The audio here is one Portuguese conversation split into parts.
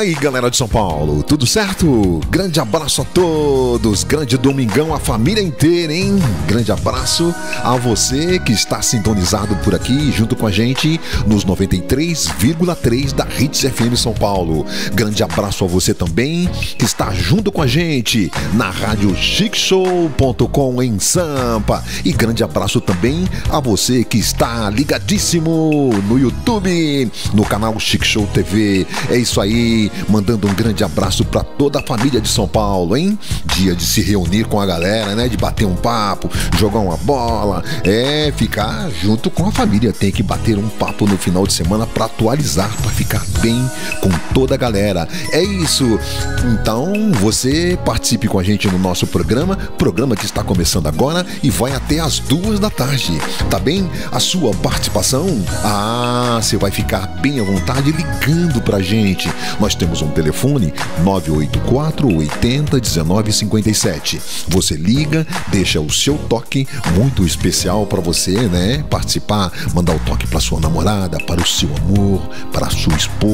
aí, galera de São Paulo, tudo certo? Grande abraço a todos, grande domingão à família inteira, hein? Grande abraço a você que está sintonizado por aqui junto com a gente nos 93,3 da Hits FM São Paulo. Grande abraço a você também que está junto com a gente na rádio chicshow.com em Sampa. E grande abraço também a você que está ligadíssimo no YouTube, no canal Chic Show TV. É isso aí, mandando um grande abraço para toda a família de São Paulo, hein? Dia de se reunir com a galera, né? De bater um papo, jogar uma bola, é ficar junto com a família. Tem que bater um papo no final de semana para atualizar, para ficar bem com toda a galera. É isso. Então, você participe com a gente no nosso programa, programa que está começando agora e vai até as duas da tarde. Tá bem? A sua participação, ah, você vai ficar bem à vontade ligando pra gente. Nós temos um telefone 984 80 19 57. Você liga, deixa o seu toque muito especial para você, né? Participar, mandar o toque para sua namorada, para o seu amor, para sua esposa,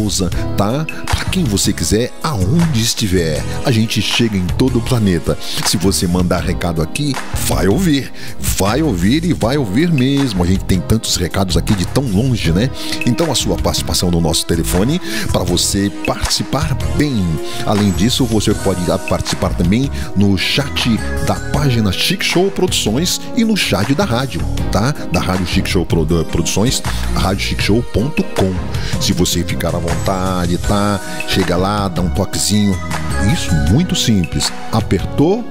tá? Para quem você quiser, aonde estiver. A gente chega em todo o planeta. Se você mandar recado aqui, vai ouvir. Vai ouvir e vai ouvir mesmo. A gente tem tantos recados aqui de tão longe, né? Então a sua participação no nosso telefone para você participar bem. Além disso, você pode participar também no chat da página Chic Show Produções e no chat da rádio, tá? Da Rádio Chic Show Produ- Produções, radiochicshow.com. Se você ficar à vontade, tá? Chega lá, dá um toquezinho. Isso muito simples. Apertou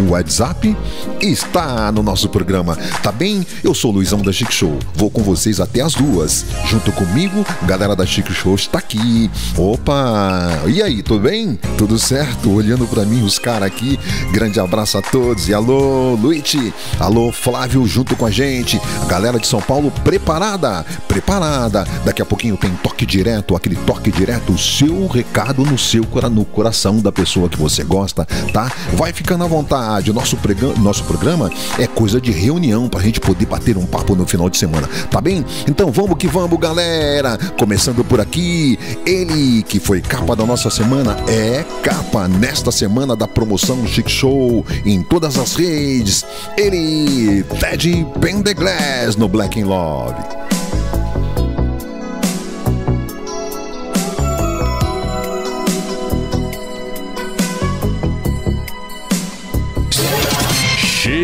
o WhatsApp está no nosso programa, tá bem? Eu sou o Luizão da Chic Show, vou com vocês até as duas. Junto comigo, galera da Chic Show está aqui. Opa! E aí, tudo bem? Tudo certo? Olhando pra mim os caras aqui. Grande abraço a todos. E alô, Luigi. Alô, Flávio, junto com a gente. A galera de São Paulo preparada, preparada. Daqui a pouquinho tem toque direto, aquele toque direto, o seu recado no seu no coração da pessoa que você gosta, tá? Vai ficando à vontade. O nosso, prega- nosso programa é coisa de reunião pra gente poder bater um papo no final de semana, tá bem? Então vamos que vamos, galera. Começando por aqui, ele que foi capa da nossa semana é capa nesta semana da promoção Chic Show em todas as redes. Ele, Ted Penderglass no Black in Love.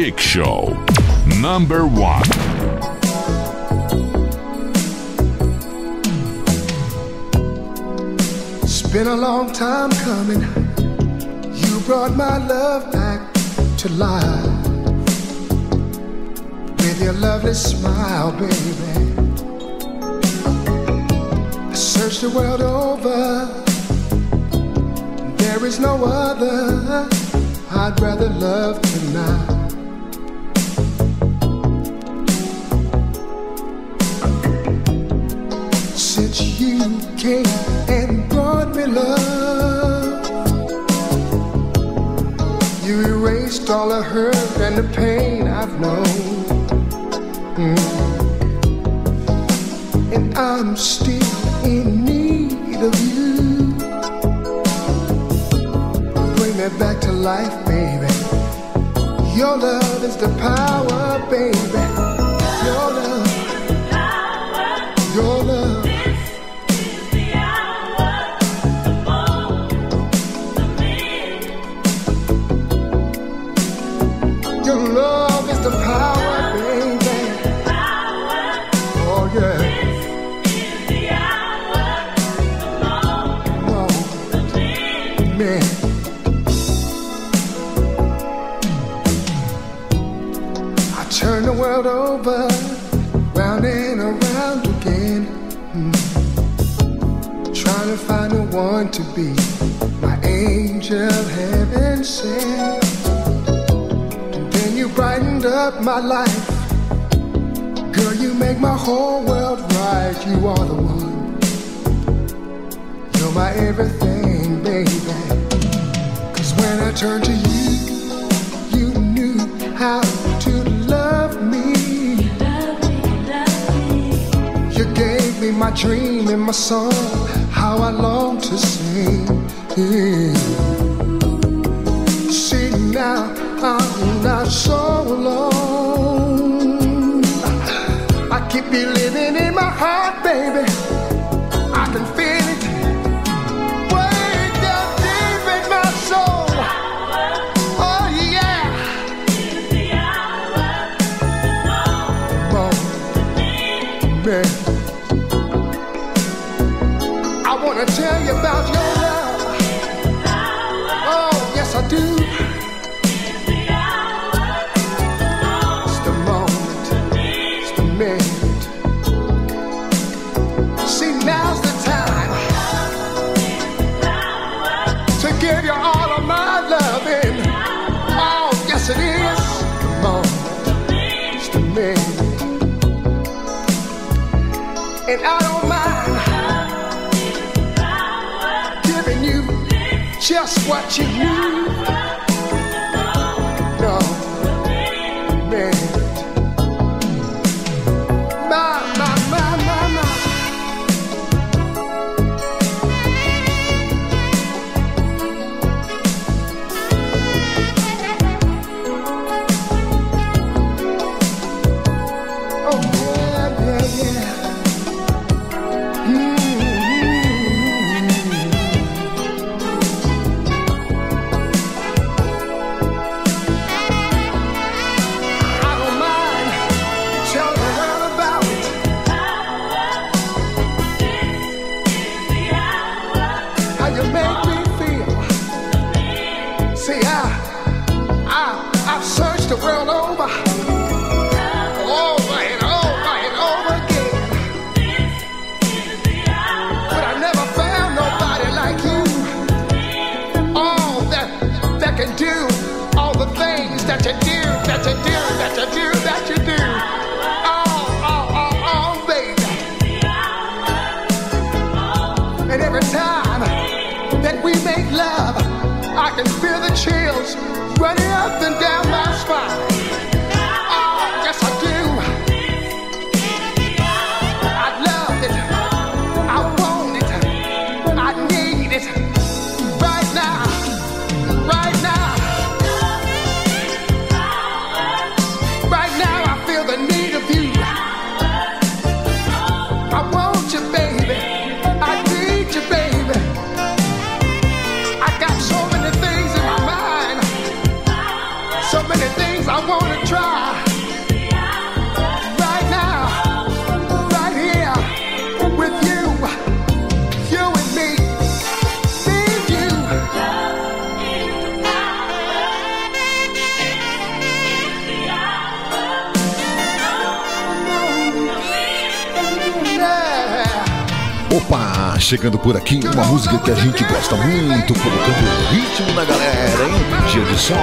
Chic Show. Number one. It's been a long time coming. You brought my love back to life with your lovely smile, baby. I searched the world over. There is no other I'd rather love tonight. Came and brought me love, you erased all the hurt and the pain I've known. Mm. And I'm still in need of you. Bring me back to life, baby. Your love is the power, baby. Your love, world over, round and around again. Mm. Trying to find the one to be my angel heaven sent. And then you brightened up my life. Girl, you make my whole world right. You are the one. You're my everything, baby. Cause when I turn to you, you love me. You gave me my dream and my song, how I long to sing. See now, I'm not so alone. I keep you living in my heart, baby. What you. Gosta muito, colocando ritmo na galera, hein? Dia de sol.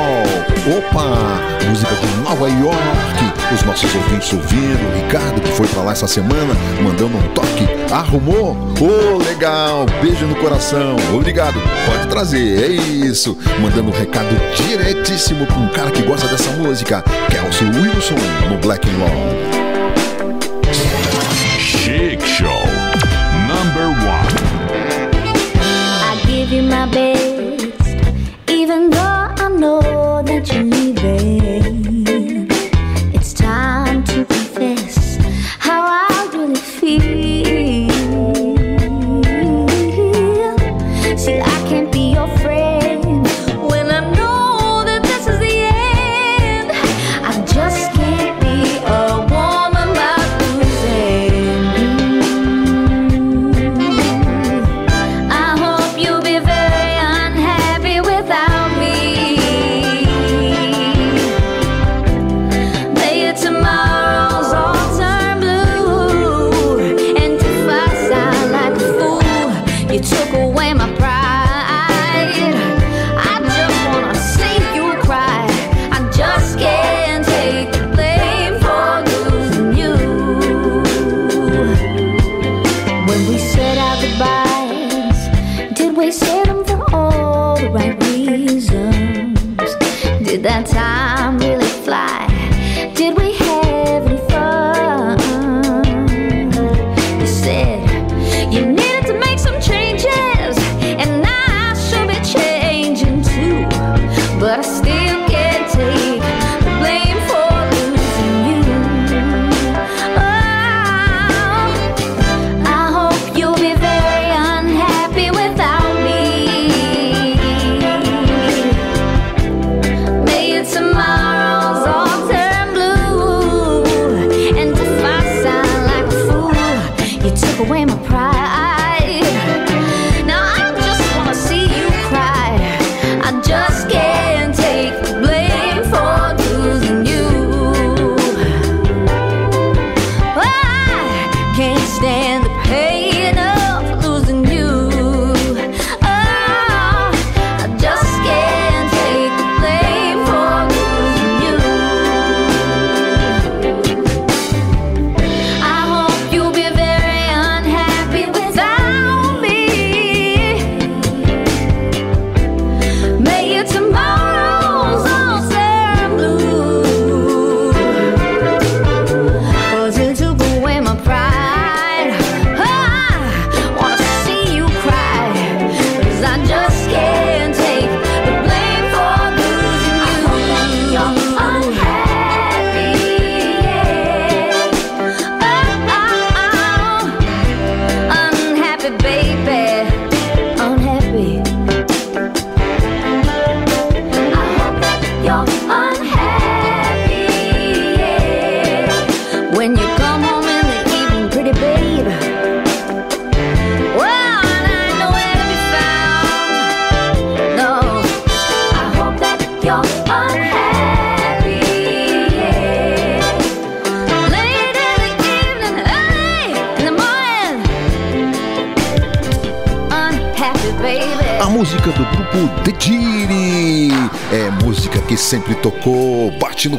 Opa, música de Nova York. Os nossos ouvintes ouvindo, o Ricardo que foi pra lá essa semana, mandando um toque. Arrumou? Ô, legal, beijo no coração. Obrigado, pode trazer, é isso. Mandando um recado diretíssimo pra um cara que gosta dessa música, Kelso Wilson, no Black and Long.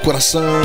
Coração,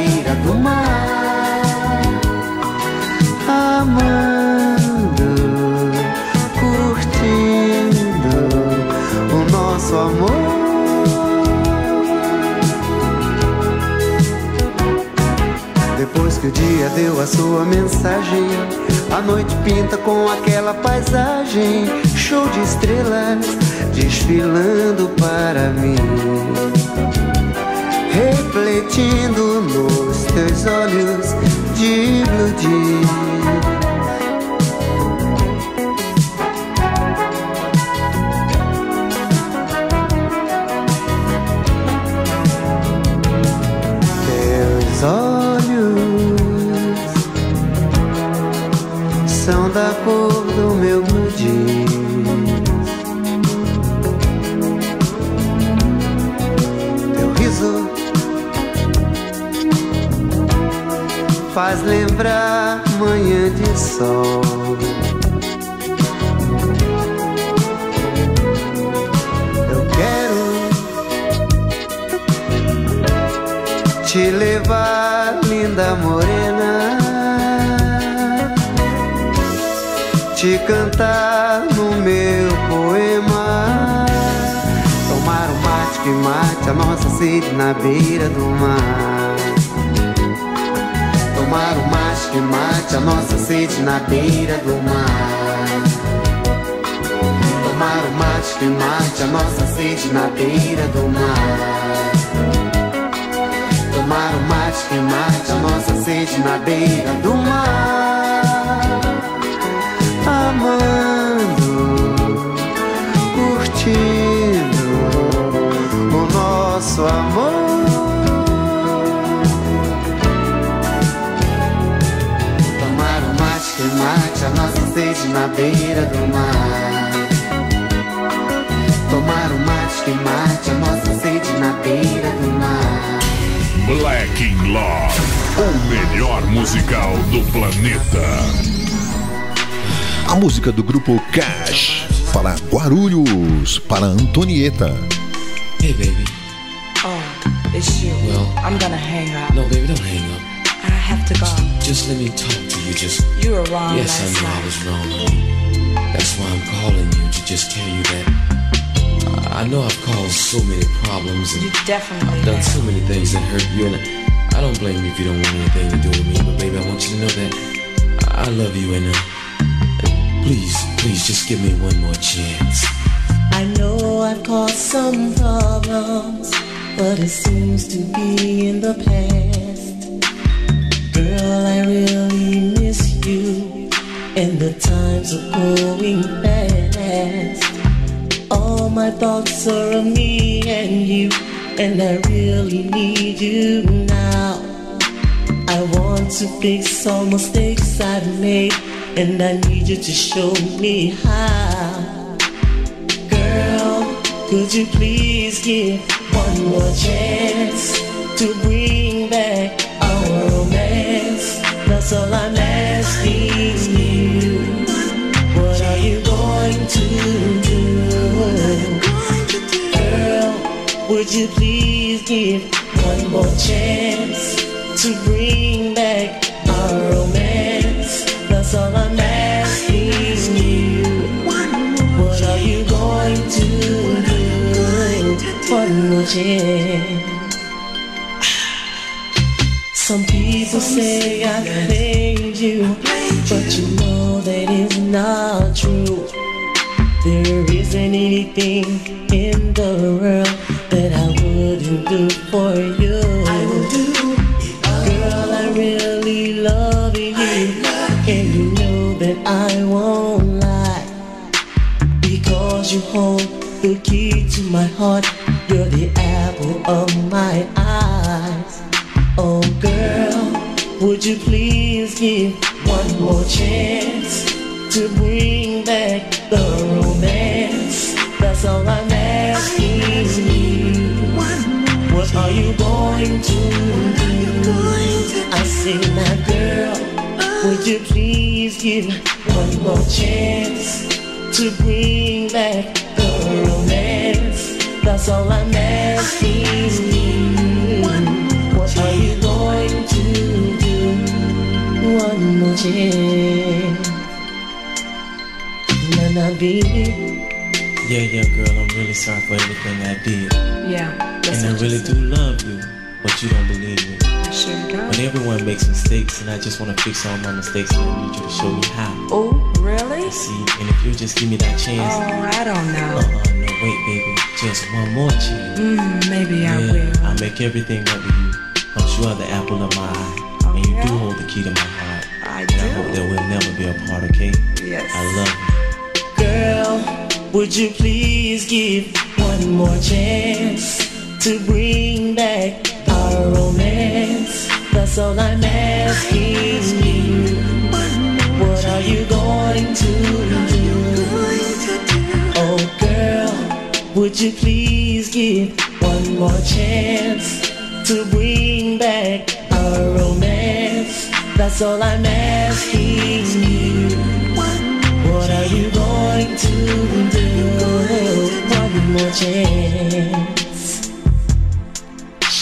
beira do mar. Amando, curtindo o nosso amor. Depois que o dia deu a sua mensagem, a noite pinta com aquela paisagem, show de estrelas desfilando para mim, refletindo nos teus olhos de blue faz lembrar manhã de sol. Eu quero te levar, linda morena, te cantar no meu poema, tomar um mate que mate a nossa sede na beira do mar. Tomar um mate que mate a nossa sede na beira do mar. Tomar um mate que mate a nossa sede na beira do mar. Tomar um mate que mate a nossa sede na beira do mar. Amando, curtindo o nosso amor. Mate a nossa sede na beira do mar. Tomar um mate que mate a nossa sede na beira do mar. Black in Love, o melhor musical do planeta. A música do grupo Cash para Guarulhos, para Antonieta. Hey, baby. Oh, it's you. Well- I'm gonna hang up. No, baby, don't hang up. I have to go. Just let me talk you. Just You were wrong yes, I know I was wrong. honey. That's why I'm calling you to just tell you that I I know I've caused so many problems and You definitely I've done have. so many things that hurt you, and I, I don't blame you if you don't want anything to do with me. But baby, I want you to know that I I love you, and, uh, and please, please, just give me one more chance. I know I've caused some problems, but it seems to be in the past. And the times are going fast. All my thoughts are of me and you, and I really need you now. I want to fix all mistakes I've made, and I need you to show me how. Girl, could you please give one more chance please give one more chance to bring back our romance? That's all I'm asking you. What are you going to do? One more chance. Some people say I failed you, but you know that is not true. There isn't anything in the world that I wouldn't do for you. I will do Girl, I really love you, and you know that I won't lie. Because you hold the key to my heart, you're the apple of my eyes. Oh, girl, would you please give one more chance to bring back the romance? That's all I'm are you going to do? I say, my girl, would you please give one more chance to bring back the romance? That's all I'm asking you. What are you going to do? One more chance. Nah, baby. Yeah, yeah, girl, I'm really sorry for everything I did. Yeah. And I really do love you, but you don't believe me. I sure don't. But everyone makes mistakes, and I just want to fix all my mistakes, and I need you to show me how. Oh, really? See, and if you just give me that chance. Oh, I don't know. Uh-uh, no, wait, baby, just one more chance. Mm, maybe I yeah, will. I'll make everything up with you. Cause you are the apple of my eye, and you do hold the key to my heart. I and I hope that we'll never be apart, okay? Yes. I love you. Would you please give one more chance to bring back our romance? That's all I'm asking you. What are you going to do? Oh, girl, would you please give one more chance to bring back our romance? That's all I'm asking you. To do? One more chance.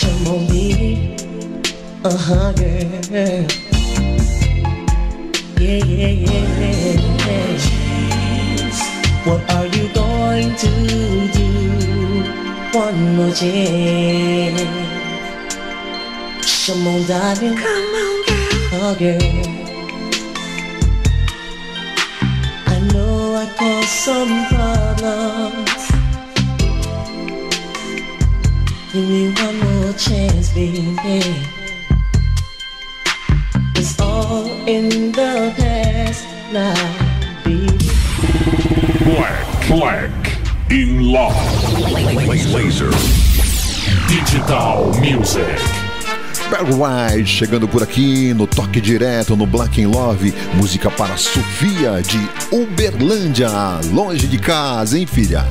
Come on, baby. Huh, girl. Yeah, yeah, yeah. What are you going to do? One more chance. Come on, darling. Come on, girl. Oh, girl. I caused some problems. Give me one more chance, baby. It's all in the past now, baby. Black, black, in love. Laser. Digital Music. Barry White chegando por aqui no toque direto no Black in Love, música para Sofia de Uberlândia, longe de casa, hein, filha?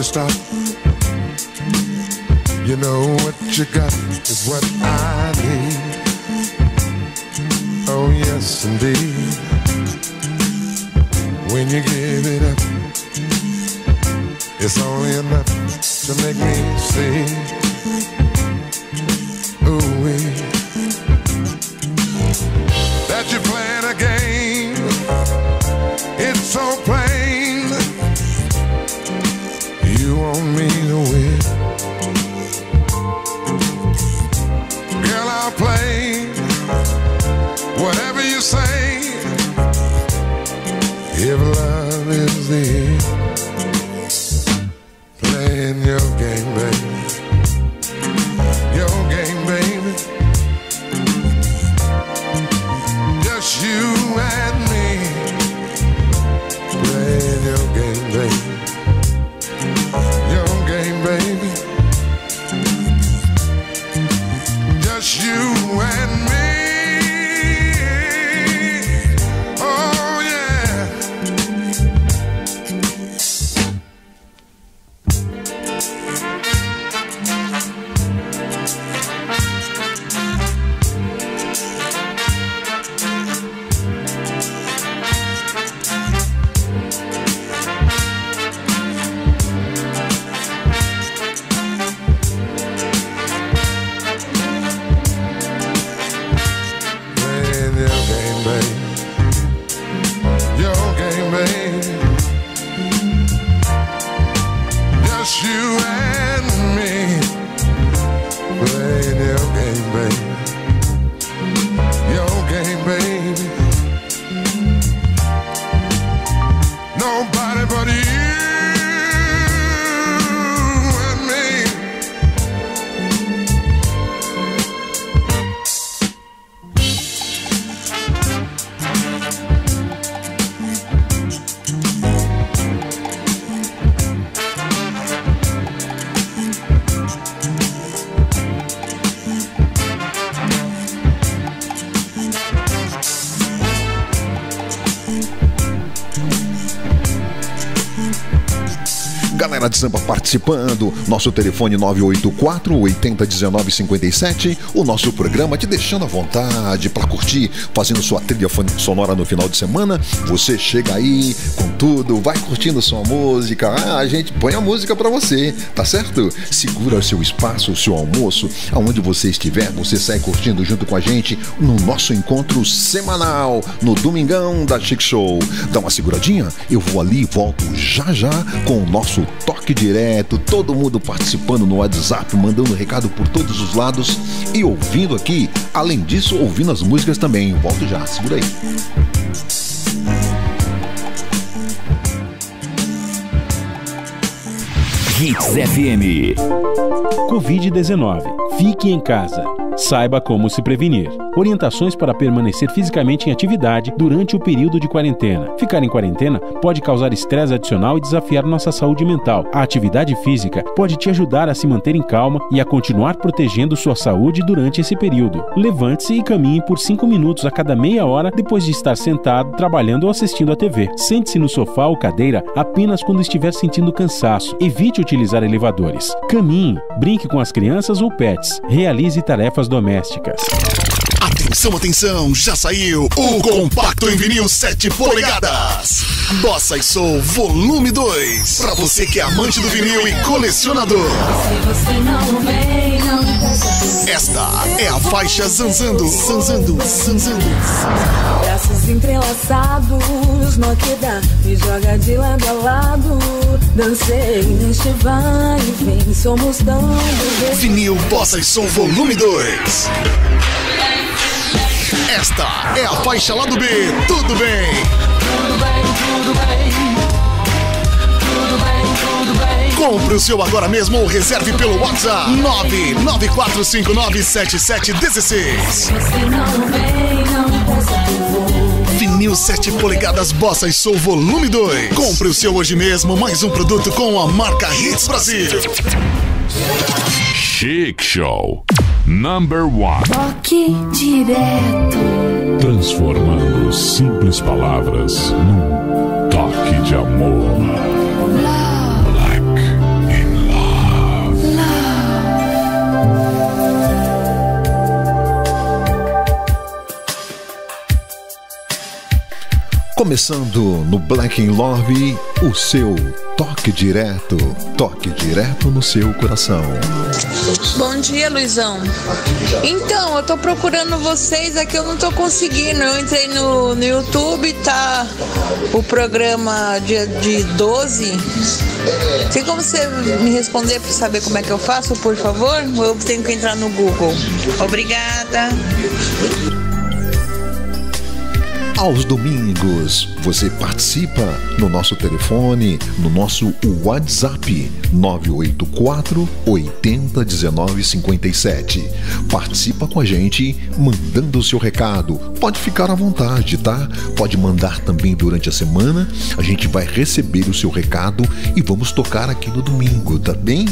to stop. Playing your game, baby. Samba participando, nosso telefone 984 8019 57, o nosso programa te deixando à vontade para curtir, fazendo sua trilha sonora no final de semana. Você chega aí tudo, vai curtindo sua música. Ah, a gente põe a música para você, tá certo? Segura o seu espaço, o seu almoço, aonde você estiver, você sai curtindo junto com a gente no nosso encontro semanal no Domingão da Chic Show. Dá uma seguradinha, eu vou ali e volto já já com o nosso toque direto, todo mundo participando no WhatsApp, mandando recado por todos os lados e ouvindo aqui. Além disso, ouvindo as músicas também. Volto já, segura aí. Hits FM. Covid-19. Fique em casa. Saiba como se prevenir. Orientações para permanecer fisicamente em atividade durante o período de quarentena. Ficar em quarentena pode causar estresse adicional e desafiar nossa saúde mental. A atividade física pode te ajudar a se manter em calma e a continuar protegendo sua saúde durante esse período. Levante-se e caminhe por 5 minutos a cada meia hora depois de estar sentado, trabalhando ou assistindo à TV. Sente-se no sofá ou cadeira apenas quando estiver sentindo cansaço. Evite utilizar elevadores. Caminhe, brinque com as crianças ou pets. Realize tarefas domésticas. Atenção, atenção, já saiu o compacto em vinil 7 polegadas. Bossa e Soul Volume 2. Pra você que é amante do vinil e colecionador. Se você não vem, não peça Esta é a faixa Zanzando, Zanzando, Zanzando. Braços entrelaçados, Noqueda me joga de lado a lado. Dancei neste vai e vem, somos tão. Vinil Bossa e Som Volume 2. Esta é a faixa lá do B, tudo bem. Tudo bem, tudo bem. Tudo bem, tudo bem. Compre o seu agora mesmo ou reserve pelo WhatsApp 994597716. Você não vem, não peça que vou. Vinil 7 polegadas Bossa e Soul Volume 2. Compre o seu hoje mesmo, mais um produto com a marca Hits Brasil. Chic Show. Number one. Toque direto. Transformando simples palavras num Começando no Black in Love, o seu toque direto, toque direto no seu coração. Bom dia, Luizão. Então, eu tô procurando vocês aqui, eu não tô conseguindo. Eu entrei no, no YouTube, tá o programa dia de 12. Tem como você me responder para saber como é que eu faço, por favor? Ou eu tenho que entrar no Google? Obrigada. Aos domingos, você participa no nosso telefone, no nosso WhatsApp 984 80 19 57. Participa com a gente mandando o seu recado. Pode ficar à vontade, tá? Pode mandar também durante a semana. A gente vai receber o seu recado e vamos tocar aqui no domingo, tá bem?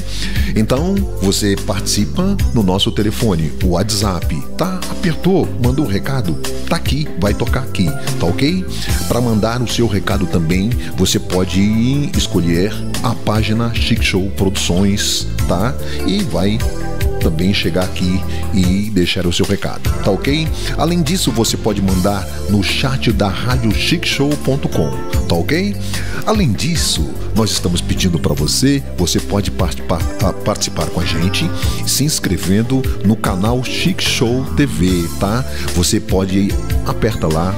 Então, você participa no nosso telefone, WhatsApp, tá? Apertou, mandou o recado, tá aqui, vai tocar aqui, tá ok? Para mandar o seu recado também, você pode escolher a página Chic Show Produções, tá? E vai também chegar aqui e deixar o seu recado, tá ok? Além disso, você pode mandar no chat da radiochicshow.com, tá ok? Além disso, nós estamos pedindo para você, você pode participar, a- participar com a gente se inscrevendo no canal Chic Show TV, tá? Você pode aperta lá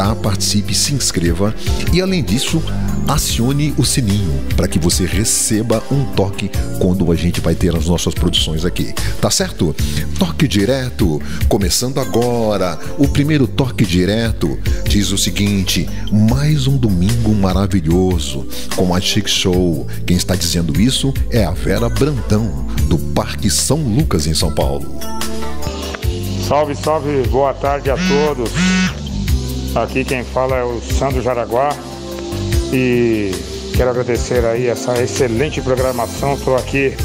Participe, se inscreva e além disso, acione o sininho para que você receba um toque quando a gente vai ter as nossas produções aqui. Tá certo? Toque direto, começando agora. O primeiro toque direto diz o seguinte: mais um domingo maravilhoso com a Chic Show. Quem está dizendo isso é a Vera Brandão do Parque São Lucas em São Paulo. Salve, salve, boa tarde a todos. Aqui quem fala é o Sandro Jaraguá e quero agradecer aí essa excelente programação. Estou aqui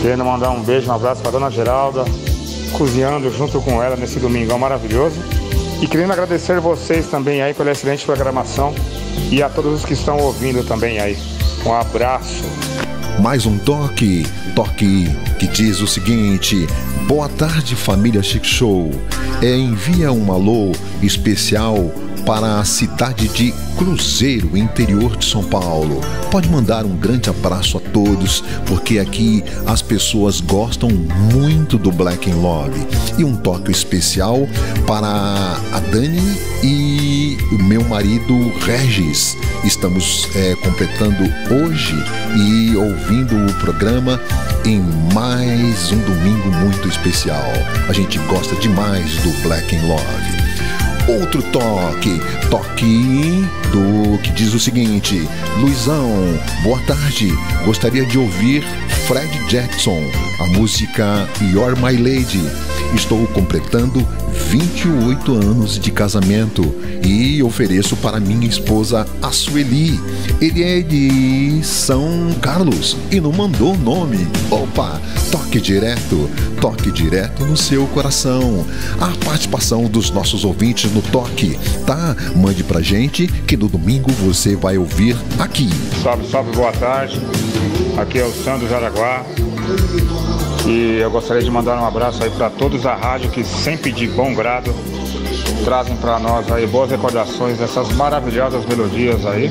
querendo mandar um beijo, um abraço para Dona Geralda, cozinhando junto com ela nesse domingão maravilhoso. E querendo agradecer vocês também aí pela excelente programação e a todos os que estão ouvindo também aí. Um abraço. Mais um toque, toque que diz o seguinte: Boa tarde, família Chic Show. É, envia um alô especial para a cidade de Cruzeiro, interior de São Paulo. Pode mandar um grande abraço a todos, porque aqui as pessoas gostam muito do Black in Love. E um toque especial para a Dani e o meu marido Regis. Estamos é, completando hoje e ouvindo o programa em mais um domingo muito especial. A gente gosta demais do Black in Love. Outro toque, toque do que diz o seguinte: Luizão, boa tarde. Gostaria de ouvir Fred Jackson, a música You're My Lady. Estou completando 28 anos de casamento e ofereço para minha esposa, a Sueli. Ele é de São Carlos e não mandou nome. Opa, toque direto, toque direto no seu coração. A participação dos nossos ouvintes no toque, tá? Mande pra gente que no domingo você vai ouvir aqui. Salve, salve, boa tarde. Aqui é o Sandro Jaraguá. E eu gostaria de mandar um abraço aí para todos da rádio que sempre de bom grado trazem para nós aí boas recordações dessas maravilhosas melodias aí.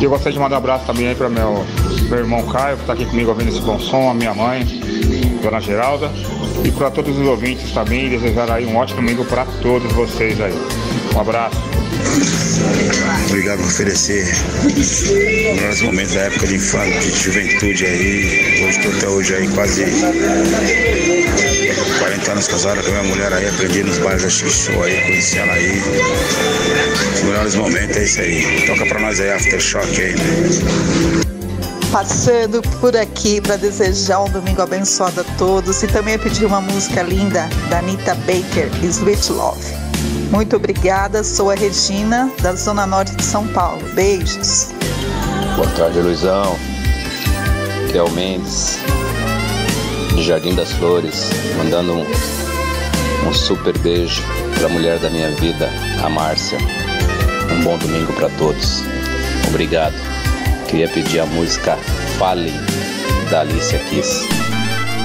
E eu gostaria de mandar um abraço também aí para meu, meu irmão Caio, que está aqui comigo ouvindo esse bom som, a minha mãe, Dona Geralda, e para todos os ouvintes também, desejar aí um ótimo domingo para todos vocês aí. Um abraço. Obrigado por oferecer melhores momentos da época de infância, de juventude aí. Hoje estou até hoje aí quase 40 anos casado com a minha mulher aí, aprendi nos bares da Show aí, conheci ela aí. Os melhores momentos é isso aí. Toca pra nós aí, Aftershock aí. Passando por aqui para desejar um domingo abençoado a todos e também pedir uma música linda da Anita Baker, Sweet Love. Muito obrigada, sou a Regina, da Zona Norte de São Paulo. Beijos. Boa tarde, Luizão. Aqui é o Mendes, de Jardim das Flores, mandando um, um super beijo para a mulher da minha vida, a Márcia. Um bom domingo para todos. Obrigado. Queria pedir a música Fale, da Alicia Kiss.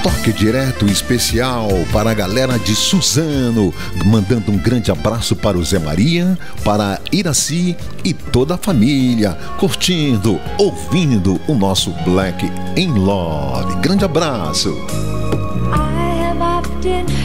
Toque direto especial para a galera de Suzano, mandando um grande abraço para o Zé Maria, para Iraci e toda a família, curtindo, ouvindo o nosso Black in Love. Grande abraço. I have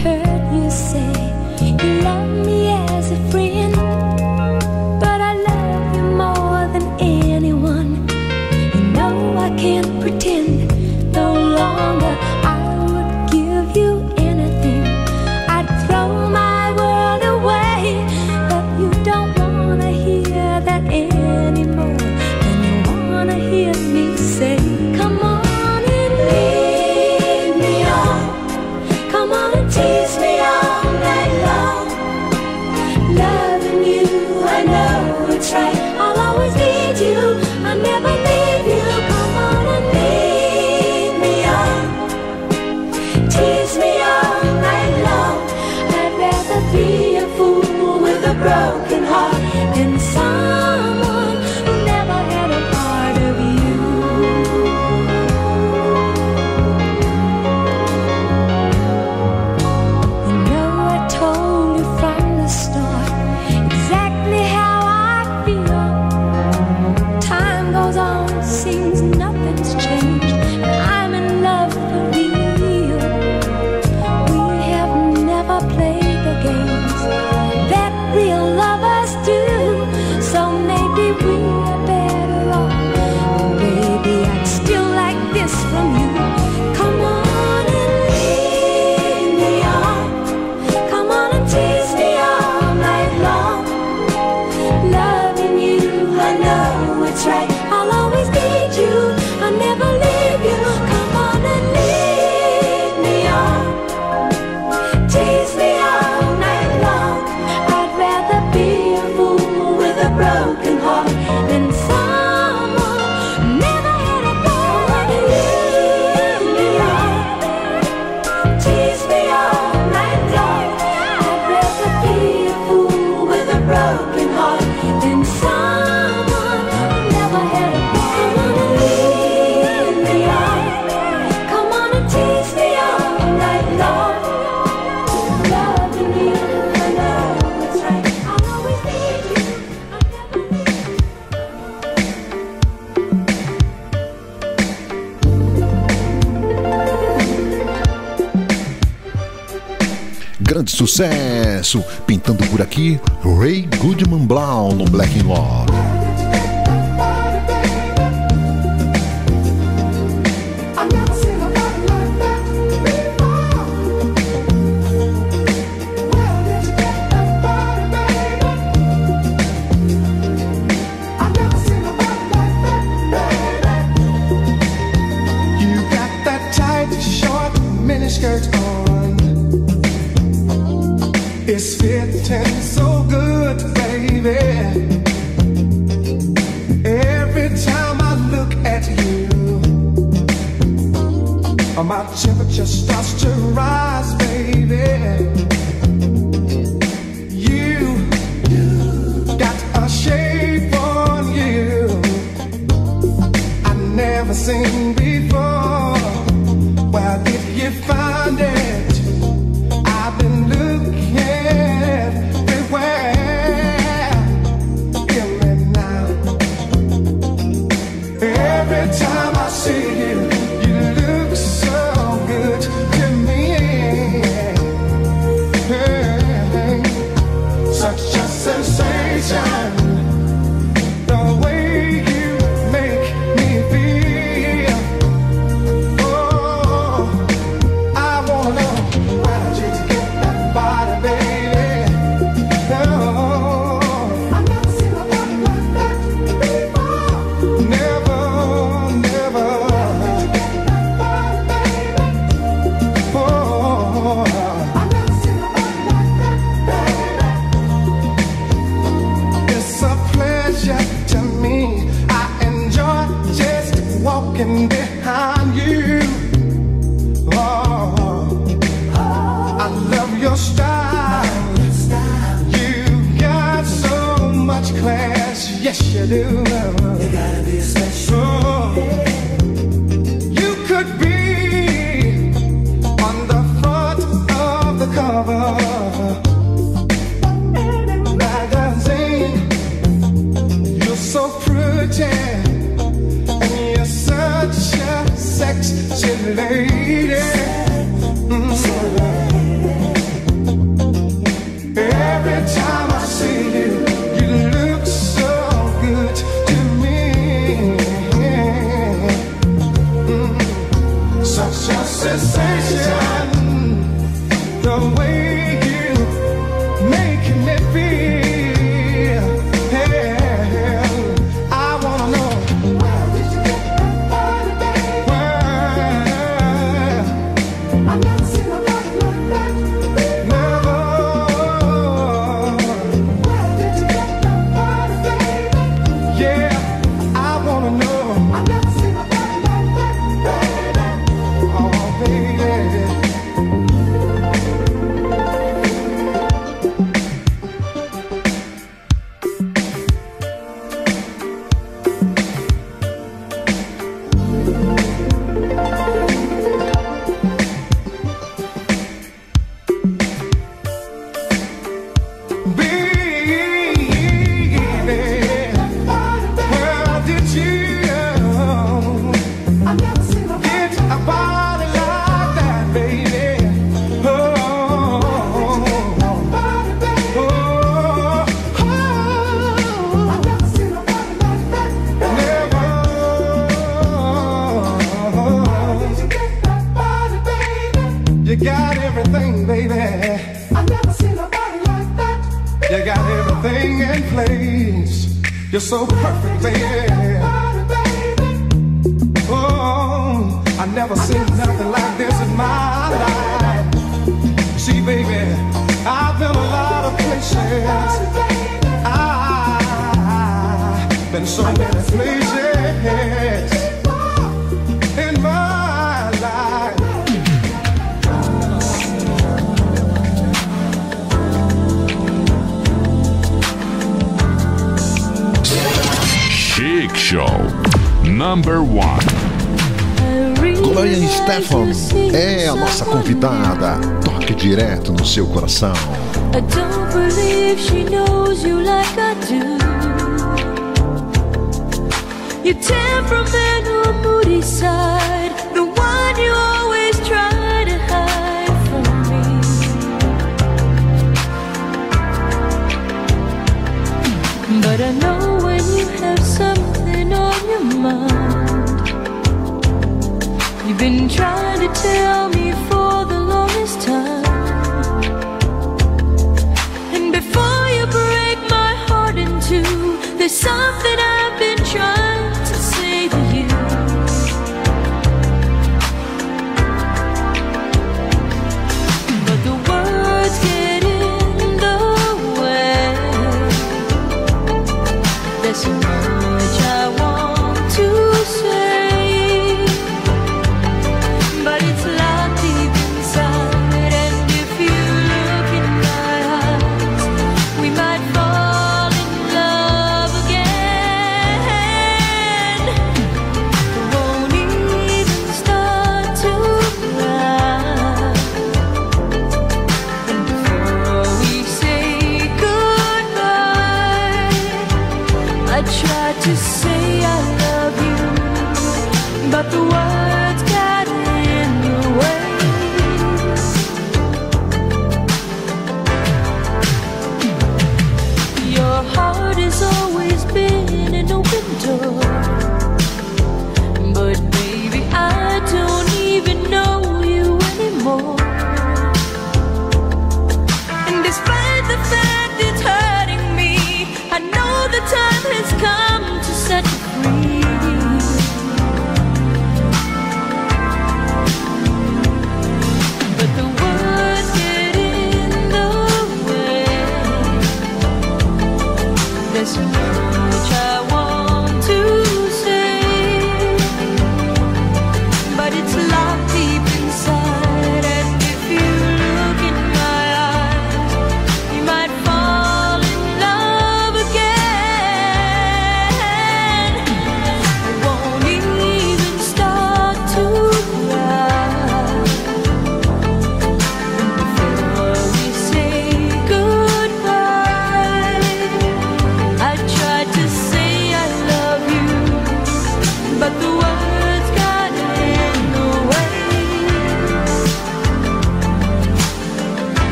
sucesso, pintando por aqui Ray Goodman Brown no Black in Love. sound. I don't believe she knows you like I do. You tear from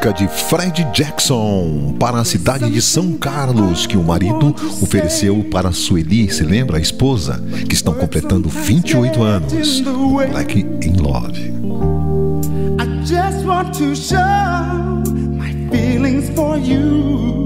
música de Fred Jackson para a cidade de São Carlos, que o marido ofereceu para Sueli, se lembra, a esposa, que estão completando 28 anos. Black in Love. I just want to show my feelings for you.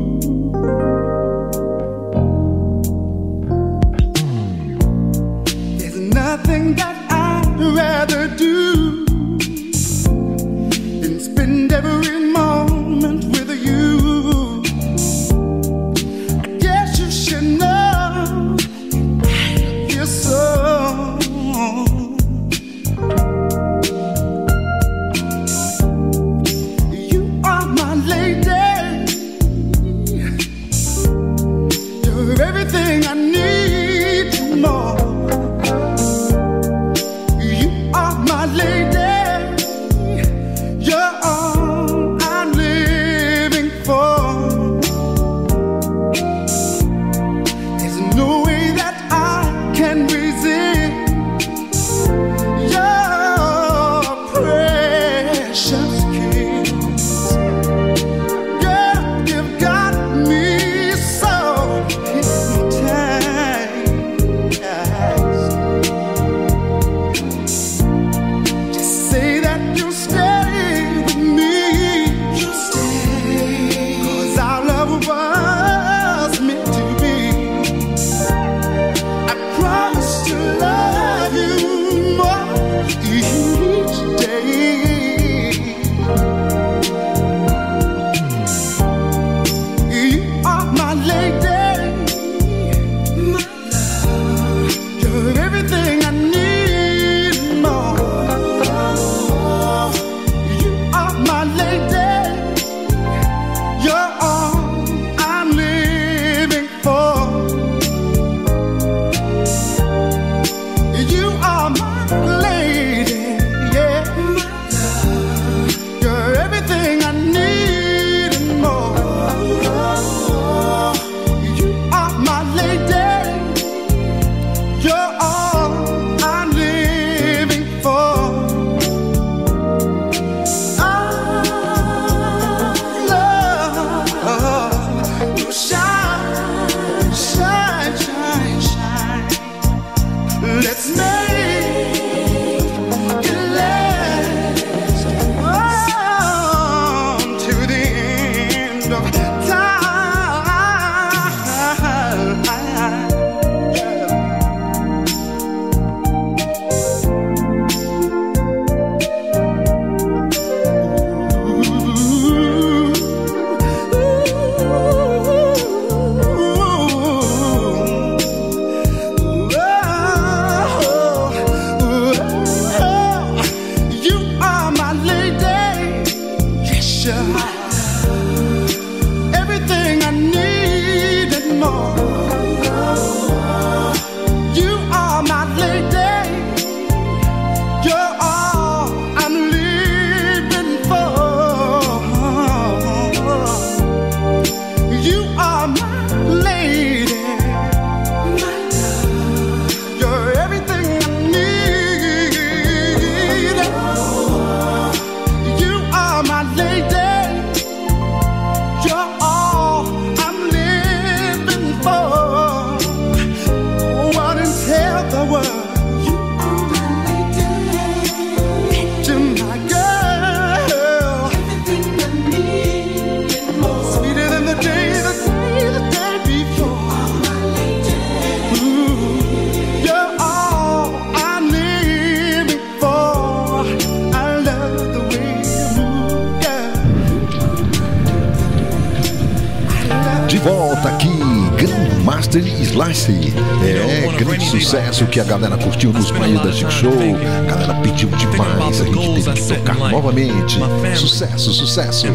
sucesso que a galera curtiu nos países da Chic Show. A galera pediu demais, a gente teve que tocar novamente. Sucesso, sucesso.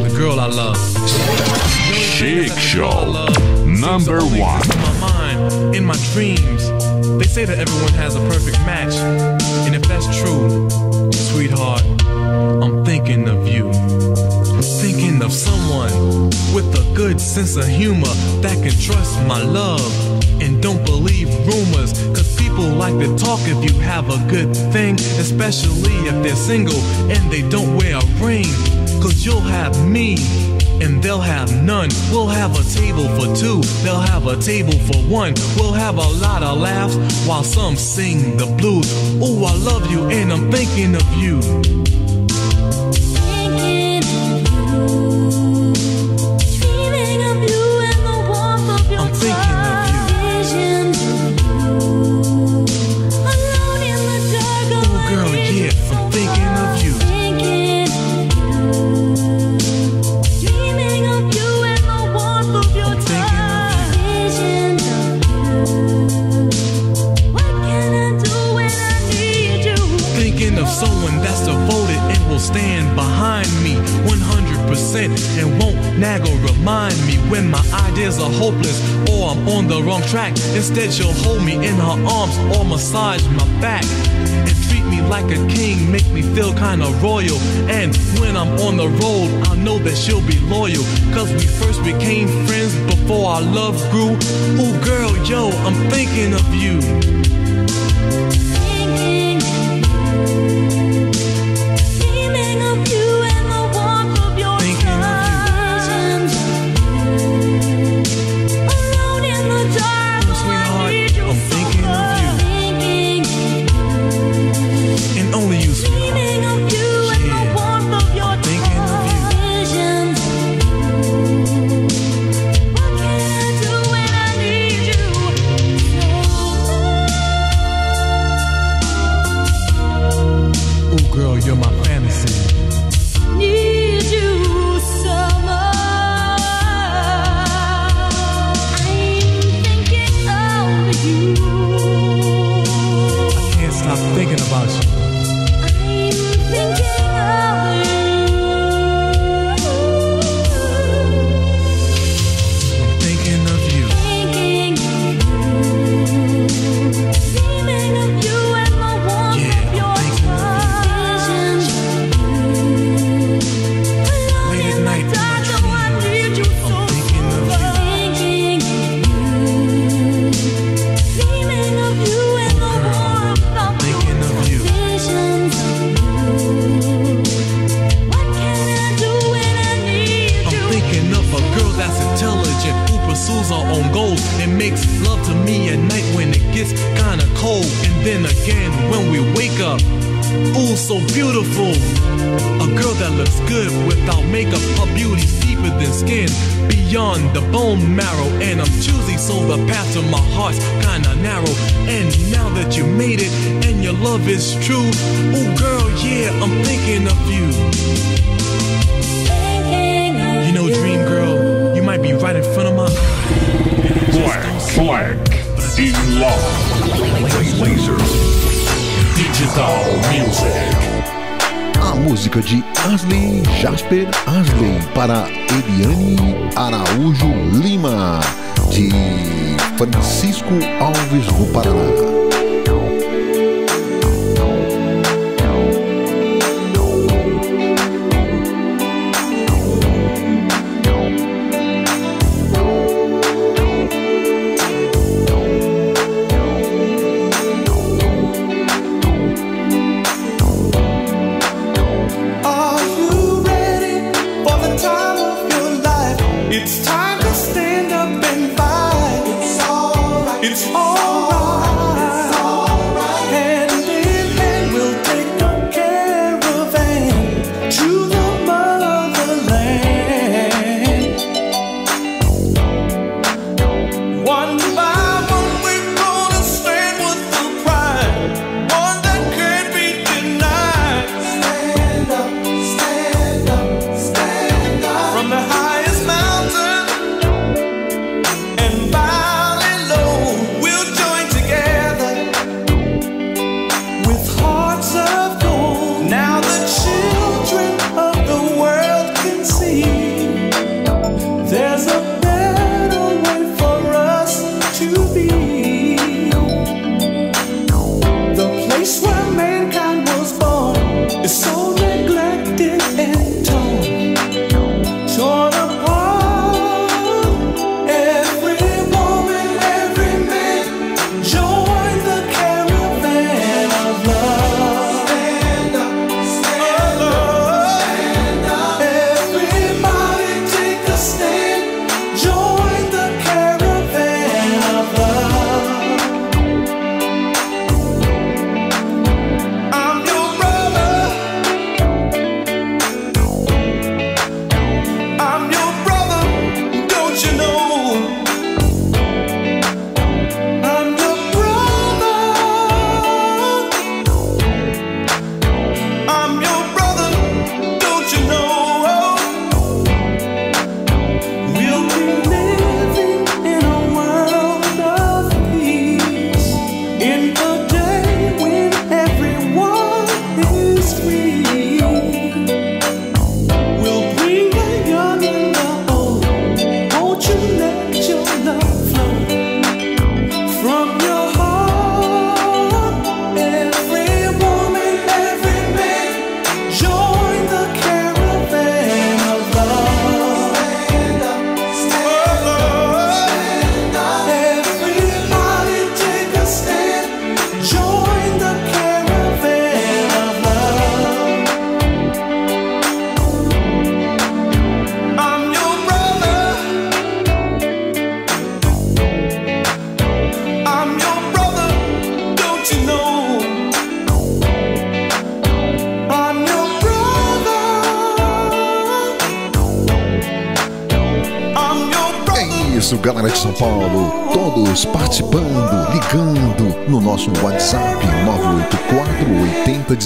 Chic Show Number One. They say that everyone has a perfect match. And if that's true, sweetheart, I'm thinking of you. Thinking of someone with a good sense of humor that can trust my love and don't believe rumors. Cause People like to talk if you have a good thing, especially if they're single and they don't wear a ring. Cause you'll have me and they'll have none. We'll have a table for two, they'll have a table for one. We'll have a lot of laughs while some sing the blues. Oh, I love you and I'm thinking of you. Instead, she'll hold me in her arms or massage my back and treat me like a king, make me feel kinda royal. And when I'm on the road, I know that she'll be loyal. Cause we first became friends before our love grew. Oh, girl, yo, I'm thinking of you.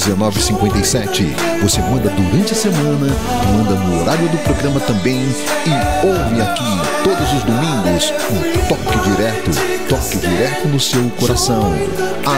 80 19 57. Você manda durante a semana, manda no horário do programa também e ouve aqui todos os domingos um toque direto, toque direto no seu coração.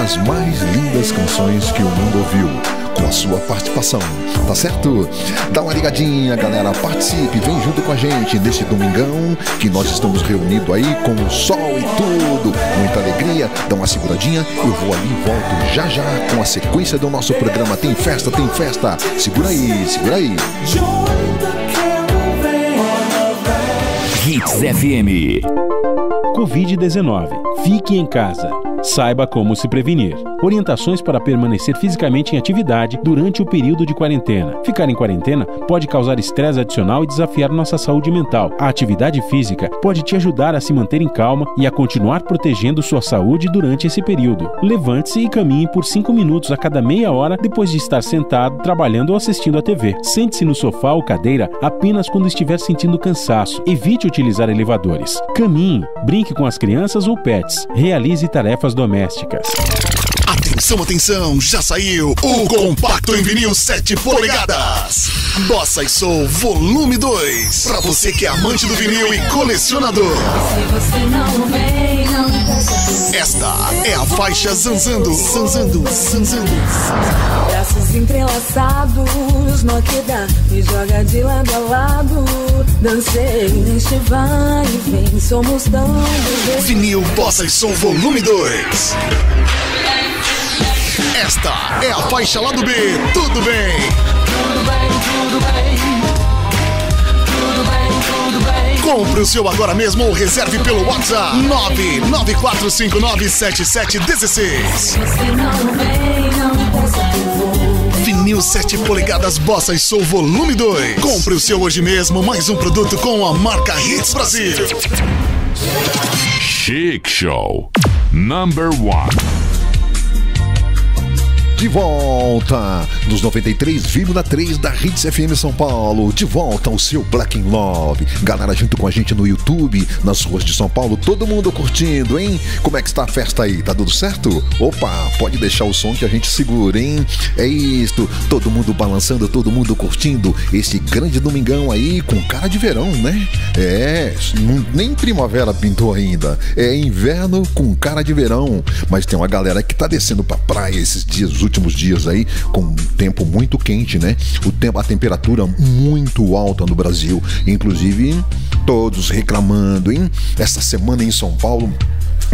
As mais lindas canções que o mundo ouviu com a sua participação, tá certo? Dá uma ligadinha, galera, participe, vem junto com a gente neste domingão que nós estamos reunidos aí com o sol e tudo, muita alegria, dá uma seguradinha, eu vou ali e volto já já com a sequência do nosso programa. Tem festa, tem festa, segura aí, segura aí. Hits FM. Covid-19. Fique em casa. Saiba como se prevenir. Orientações para permanecer fisicamente em atividade durante o período de quarentena. Ficar em quarentena pode causar estresse adicional e desafiar nossa saúde mental. A atividade física pode te ajudar a se manter em calma e a continuar protegendo sua saúde durante esse período. Levante-se e caminhe por 5 minutos a cada meia hora depois de estar sentado, trabalhando ou assistindo à TV. Sente-se no sofá ou cadeira apenas quando estiver sentindo cansaço. Evite utilizar elevadores. Caminhe, brinque com as crianças ou pets. Realize tarefas domésticas. Atenção, atenção, já saiu o compacto em vinil 7 polegadas. Bossa e Soul Volume 2. Pra você que é amante do vinil e colecionador. Se você não vem, não me peça Esta é a faixa Zanzando, Zanzando, Zanzando. Braços entrelaçados, Noqueda me joga de lado a lado. Dancei neste vai e vem, somos tão. Vinil Bossa e Soul Volume 2. Esta é a faixa lá do B, tudo bem. Tudo bem, tudo bem. Tudo bem, tudo bem. Compre o seu agora mesmo ou reserve pelo WhatsApp 994597716. Se você não vem, Vinil 7 polegadas Bossa e Soul Volume 2. Compre o seu hoje mesmo, mais um produto com a marca Hits Brasil. Chic Show. Number one. De volta nos 93,3 da Hits FM São Paulo. De volta ao seu Black in Love. Galera junto com a gente no YouTube, nas ruas de São Paulo, todo mundo curtindo, hein? Como é que está a festa aí? Tá tudo certo? Opa, pode deixar o som que a gente segura, hein? É isto, todo mundo balançando, todo mundo curtindo esse grande domingão aí com cara de verão, né? É, nem primavera pintou ainda. É inverno com cara de verão. Mas tem uma galera que tá descendo pra praia esses dias, os últimos dias aí, com um tempo muito quente, né? O tempo, a temperatura muito alta no Brasil. Inclusive, todos reclamando, hein? Essa semana em São Paulo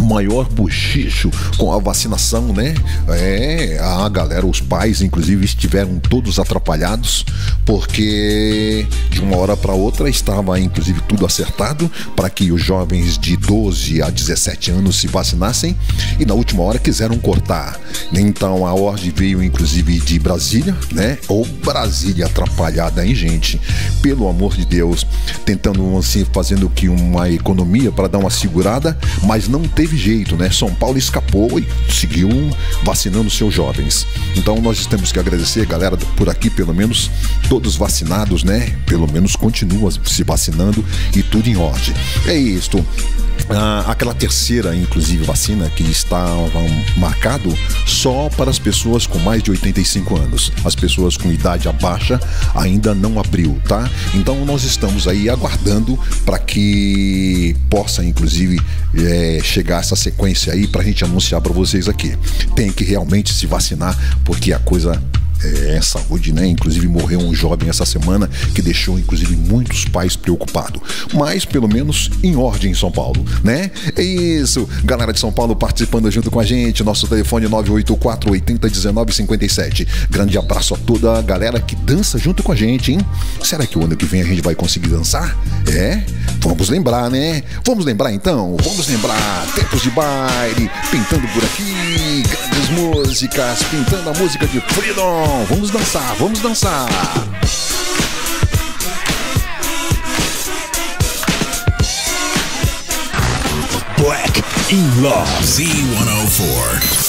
maior bochicho com a vacinação, né? É, a galera, os pais, inclusive, estiveram todos atrapalhados, porque de uma hora para outra estava, inclusive, tudo acertado para que os jovens de 12 a 17 anos se vacinassem e na última hora quiseram cortar. Então a ordem veio, inclusive, de Brasília, né? Ou Brasília atrapalhada, hein, gente? Pelo amor de Deus, tentando assim, fazendo que uma economia para dar uma segurada, mas não teve jeito, né? São Paulo escapou e seguiu vacinando seus jovens. Então nós temos que agradecer, galera, por aqui, pelo menos todos vacinados, né? Pelo menos continua se vacinando e tudo em ordem. É isto. Ah, aquela terceira, inclusive, vacina que estava marcado só para as pessoas com mais de 85 anos. As pessoas com idade abaixo ainda não abriu, tá? Então nós estamos aí aguardando para que possa, inclusive, eh, chegar essa sequência aí para a gente anunciar para vocês aqui. Tem que realmente se vacinar porque a coisa é, saúde, né? Inclusive morreu um jovem essa semana que deixou, inclusive, muitos pais preocupados. Mas pelo menos em ordem em São Paulo, né? É isso, galera de São Paulo participando junto com a gente. Nosso telefone 984 80 19 57. Grande abraço a toda a galera que dança junto com a gente, hein? Será que o ano que vem a gente vai conseguir dançar? É? Vamos lembrar, né? Vamos lembrar então? Vamos lembrar tempos de baile, pintando por aqui, grandes músicas, pintando a música de Freedom. Vamos dançar, vamos dançar. Black In Love Z104.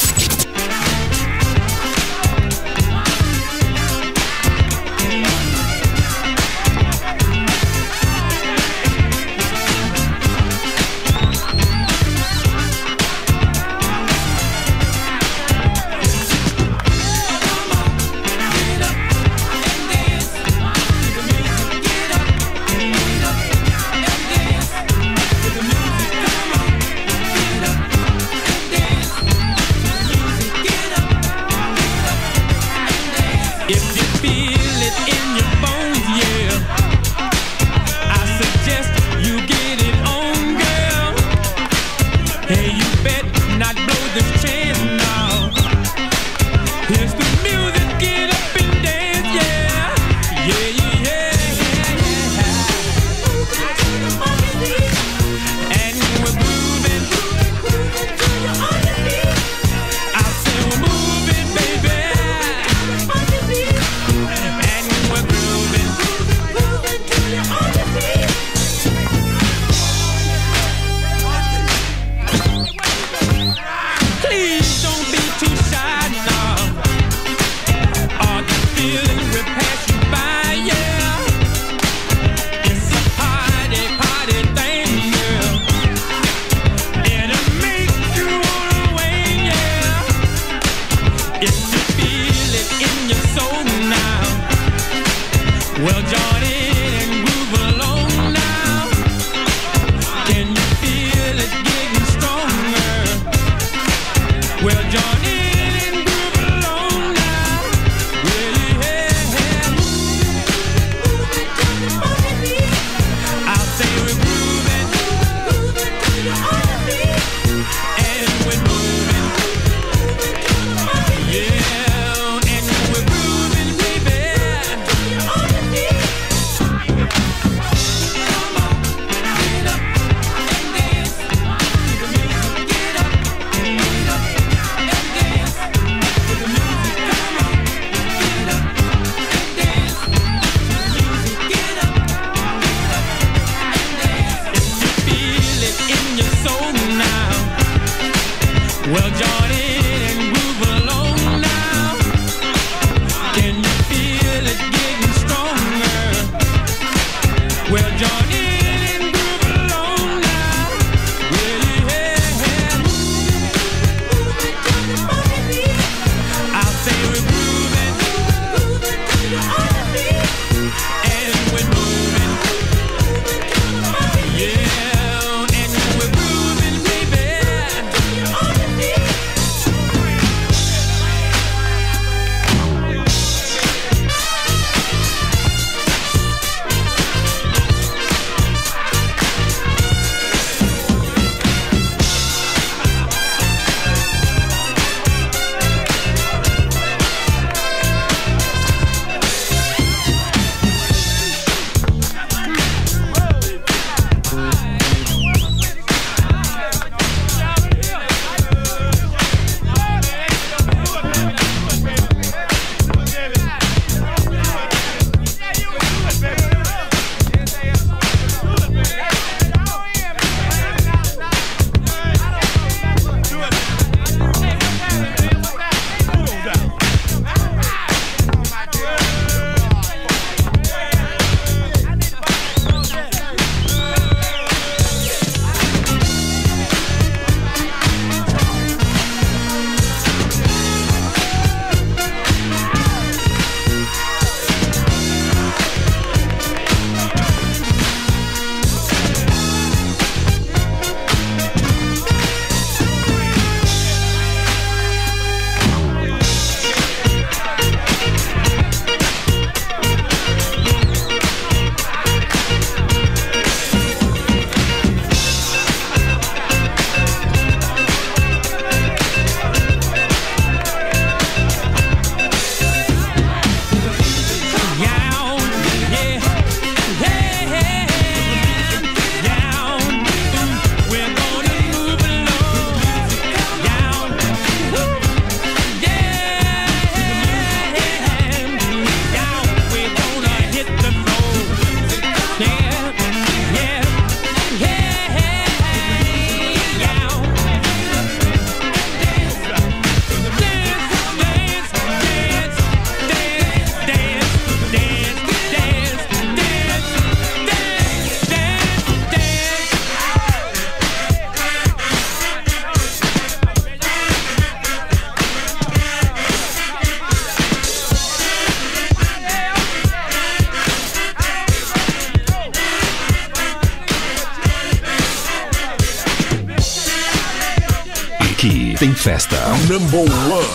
festa. Number one.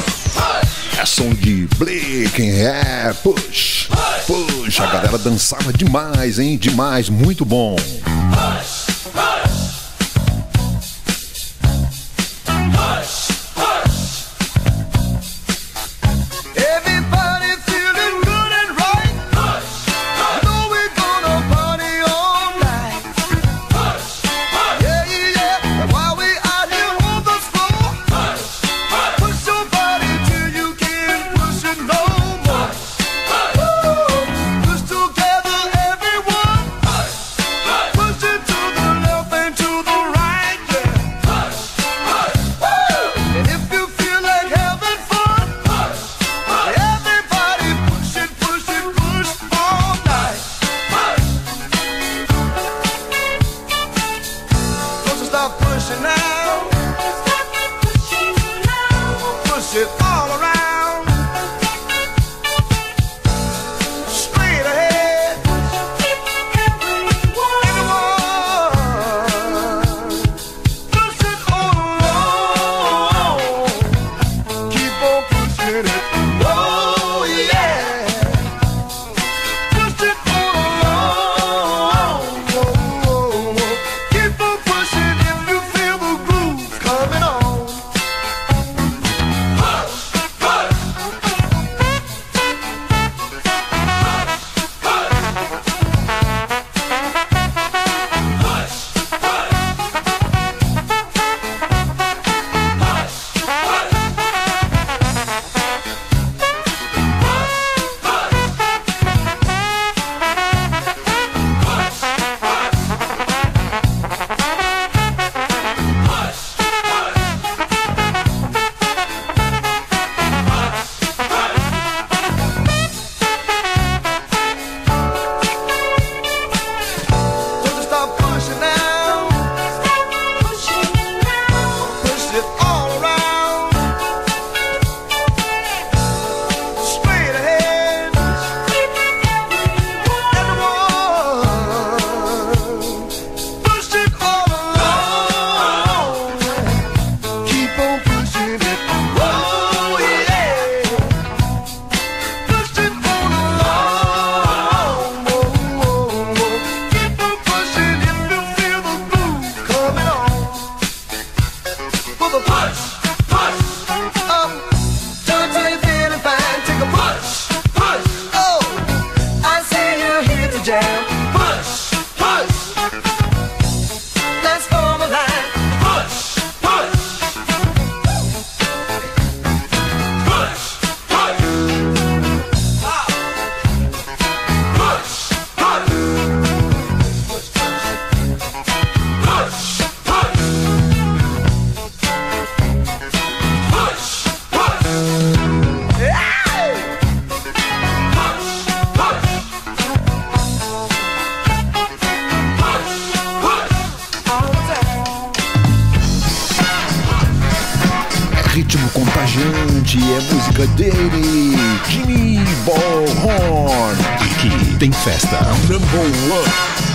É som de Blicken, é, push, push. A galera dançava demais, hein? Demais, muito bom. Push. aqui é música dele, Jimmy Ballhorn. Aqui tem festa. Number one.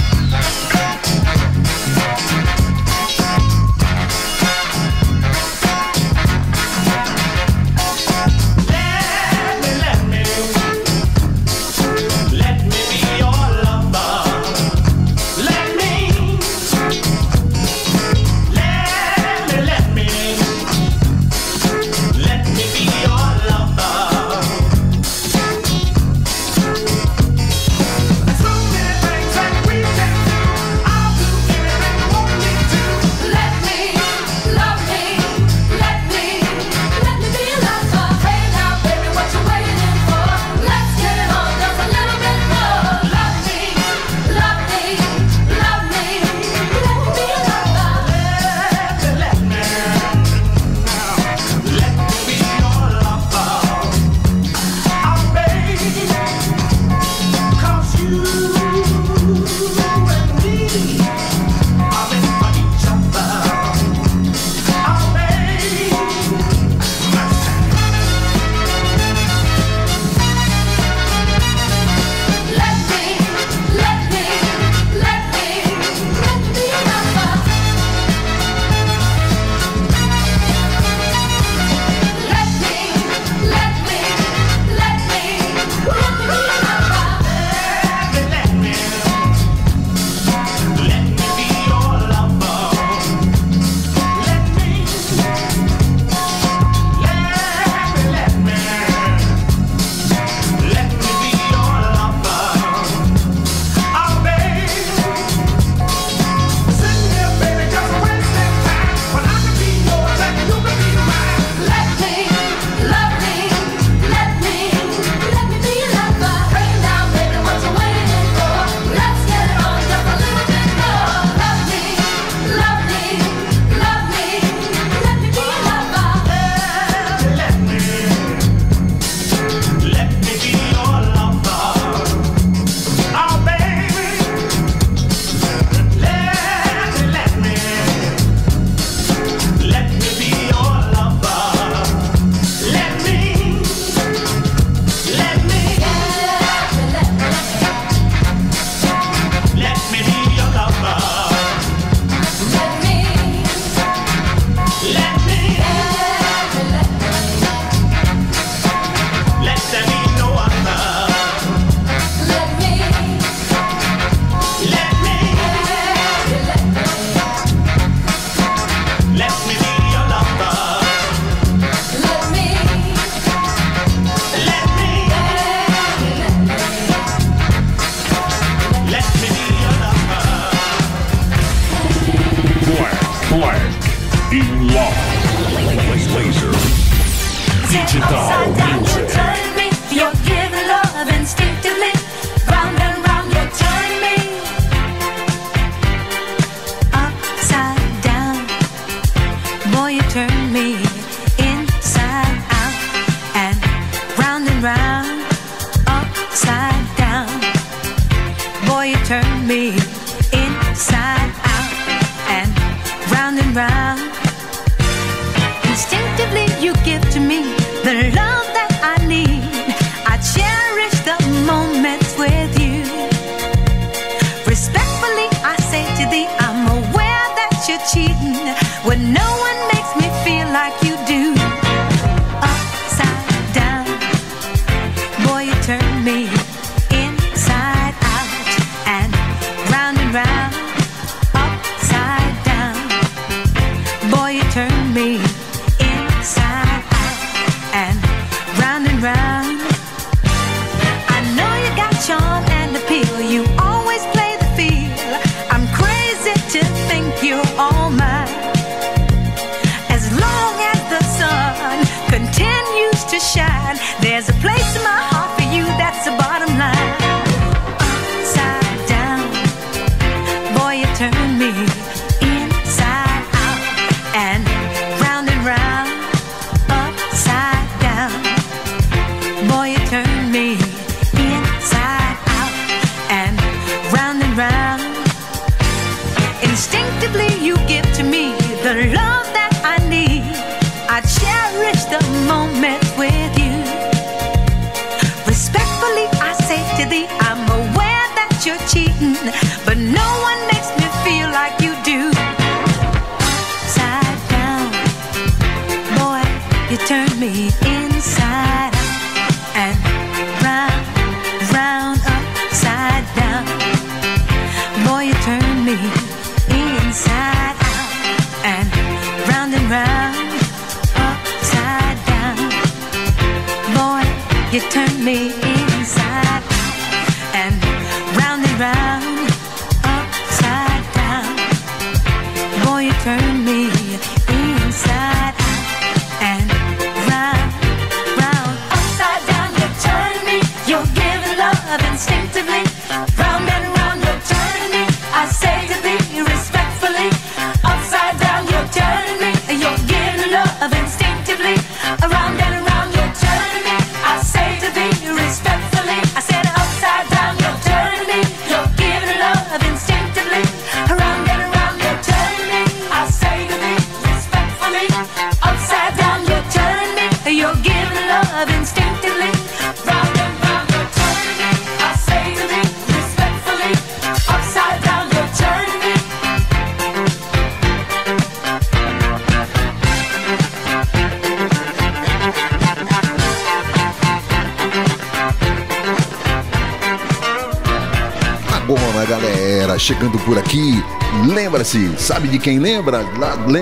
Sabe de quem lembra?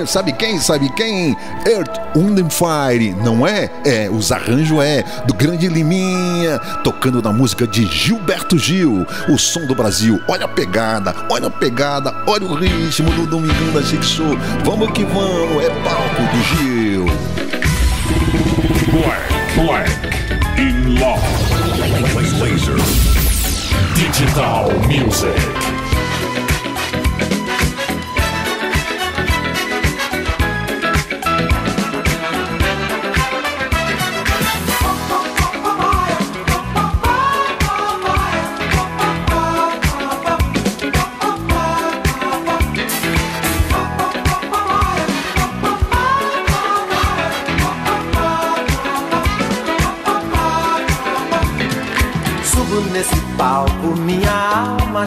sabe quem? Sabe quem? Earth, Wind and Fire. Não é? É, os arranjos é do grande Liminha, tocando na música de Gilberto Gil. O som do Brasil. Olha a pegada, olha a pegada, olha o ritmo do Domingão da Chic Show. Vamos que vamos, é palco do Gil. Black, black, in love. Laser. Digital Music.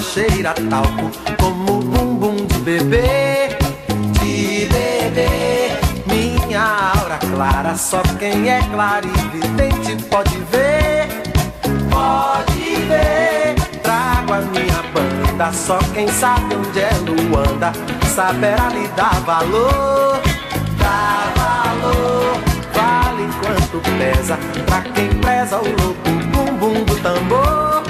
cheira talco como bumbum de bebê, de bebê. Minha aura clara, só quem é clarividente pode ver, pode ver. Trago a minha banda, só quem sabe onde é Luanda saberá lhe dar valor, dá valor. Vale quanto pesa pra quem preza o louco bumbum do tambor.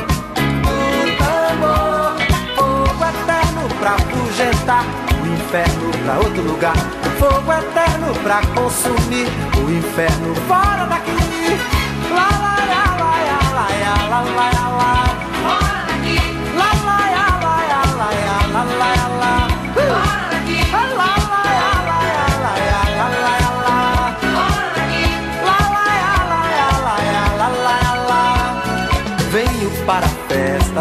pra afugentar o inferno pra outro lugar. Fogo eterno pra consumir o inferno fora daqui. Lá.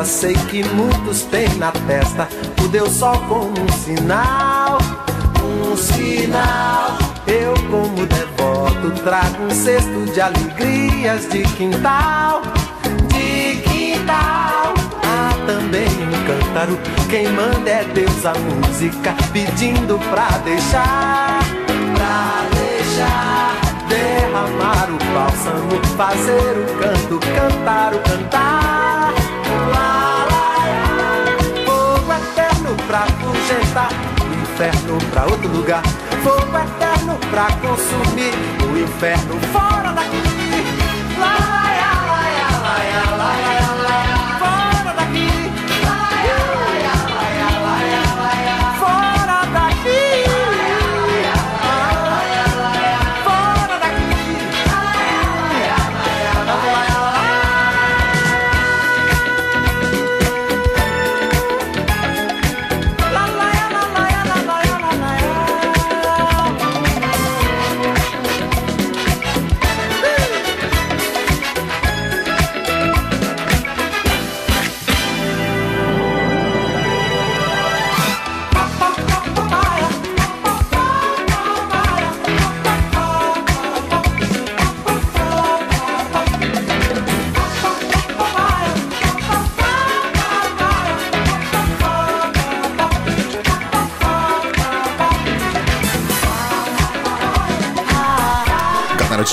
Sei que muitos têm na testa o Deus Sol como um sinal, um sinal. Eu, como devoto, trago um cesto de alegrias de quintal, de quintal. Há também um cântaro, quem manda é Deus a música, pedindo pra deixar, pra deixar. Derramar o bálsamo, fazer o canto, cantar o cantar. Pra fugentar, o inferno pra outro lugar. Fogo eterno pra consumir, o inferno fora daqui. Lá, lá, lá, lá, lá, lá, lá, lá.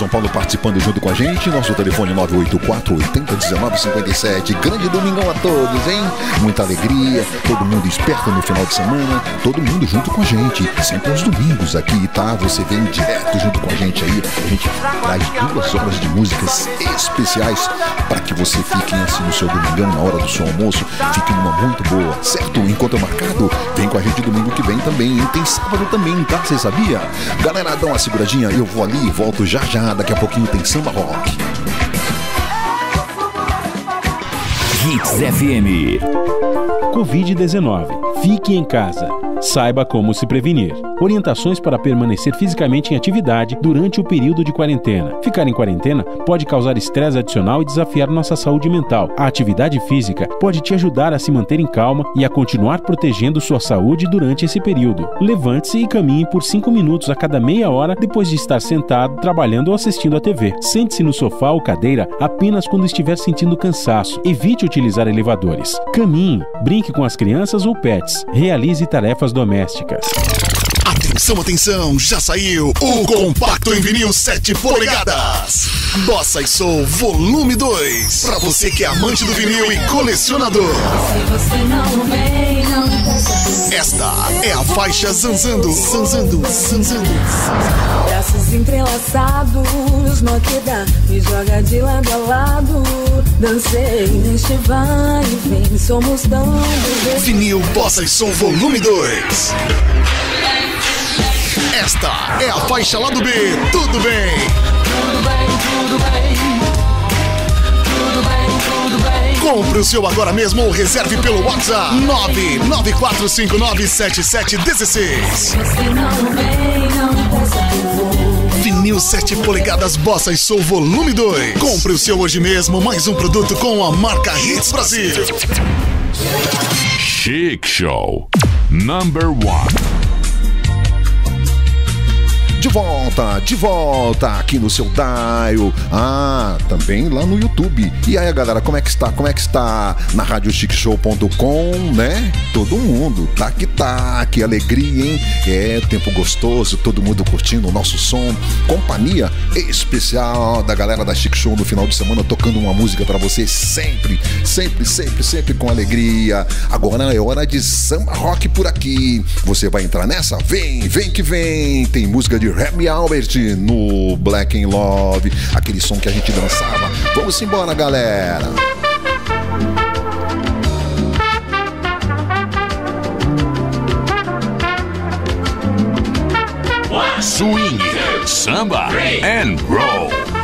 São Paulo participando junto com a gente. Nosso telefone 984 80 19 57. Grande domingão a todos, hein? Muita alegria, todo mundo esperto no final de semana, todo mundo junto com a gente. Sempre aos domingos aqui, tá? Você vem direto junto com a gente aí. A gente traz duas horas de músicas especiais para que você fique assim no seu domingão, na hora do seu almoço. Fique numa muito boa, certo? Enquanto é marcado, vem com a gente domingo que vem também. hein? Tem sábado também, tá? Você sabia? Galera, dá uma seguradinha, eu vou ali e volto já já. Daqui a pouquinho tem samba rock. Hits FM. Covid-19. Fique em casa. Saiba como se prevenir. Orientações para permanecer fisicamente em atividade durante o período de quarentena. Ficar em quarentena pode causar estresse adicional e desafiar nossa saúde mental. A atividade física pode te ajudar a se manter em calma e a continuar protegendo sua saúde durante esse período. Levante-se e caminhe por 5 minutos a cada meia hora depois de estar sentado, trabalhando ou assistindo a TV. Sente-se no sofá ou cadeira apenas quando estiver sentindo cansaço. Evite utilizar elevadores. Caminhe, brinque com as crianças ou pets. Realize tarefas domésticas. Atenção, atenção, já saiu o compacto em vinil 7 polegadas. Bossa e Soul Volume 2. Pra você que é amante do vinil e colecionador. Se você não vem, não peça Esta é a faixa Zanzando, Zanzando, Zanzando. Braços entrelaçados, dá, me joga de lado a lado. Dancei neste vai e vem, somos tão. Vinil Bossa e Soul Volume 2. Esta é a faixa lá do B. Tudo bem. Tudo bem, tudo bem. Tudo bem, tudo bem. Compre o seu agora mesmo ou reserve pelo WhatsApp 994597716. Você não vem, não peça que eu vou. Vinil 7 polegadas Bossa e Soul Volume 2. Compre o seu hoje mesmo, mais um produto com a marca Hits Brasil. Chic Show. Number one. De volta, de volta aqui no seu dial. Ah, também lá no YouTube. E aí, galera, como é que está? Como é que está na radiochicshow.com, né? Todo mundo, tá que tá, que alegria, hein? É, tempo gostoso, todo mundo curtindo o nosso som. Companhia especial da galera da Chic Show no final de semana tocando uma música pra você sempre, sempre, sempre, sempre com alegria. Agora é hora de samba rock por aqui. Você vai entrar nessa? Vem, vem que vem. Tem música de Remy Albert no Black in Love, aquele som que a gente dançava. Vamos embora, galera. Swing, samba and roll.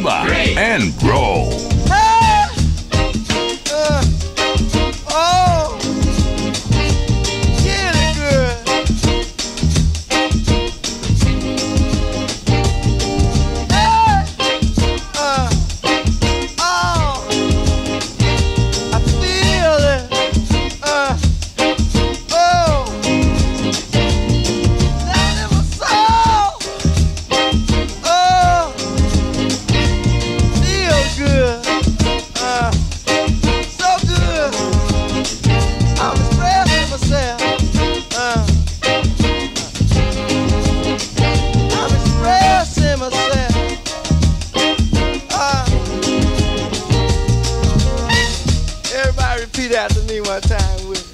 And roll. more time with.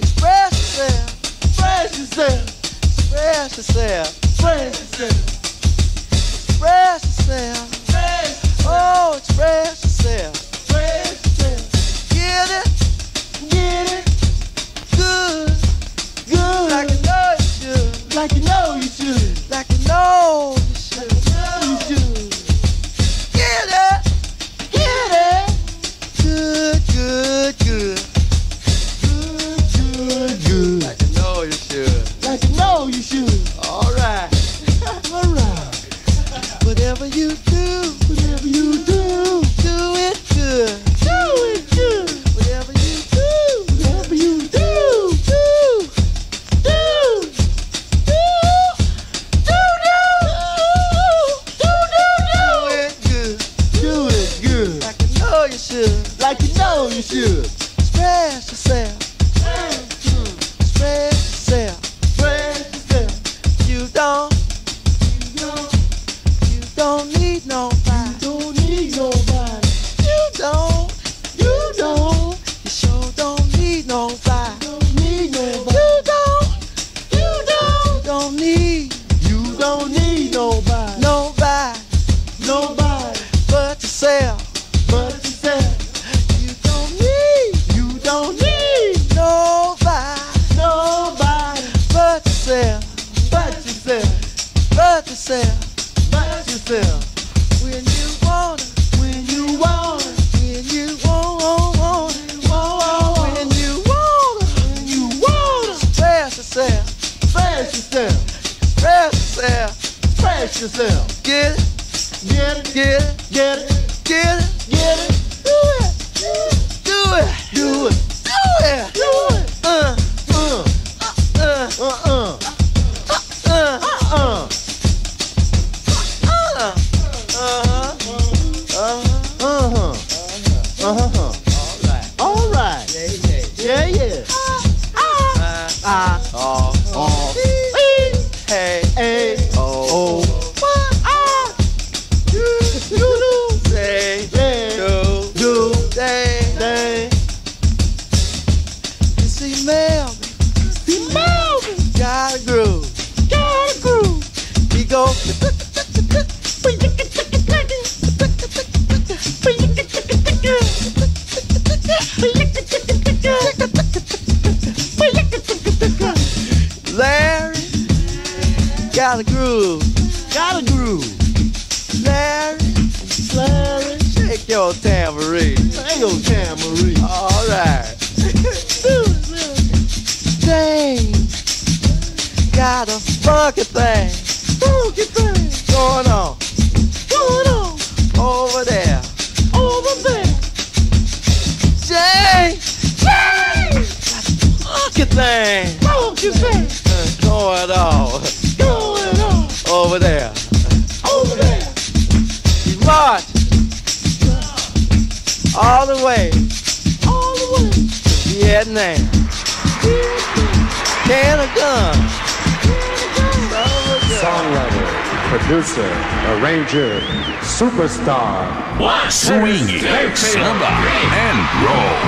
Express yourself, express yourself, express yourself, express yourself. Arranger, superstar. Swing, samba, and roll.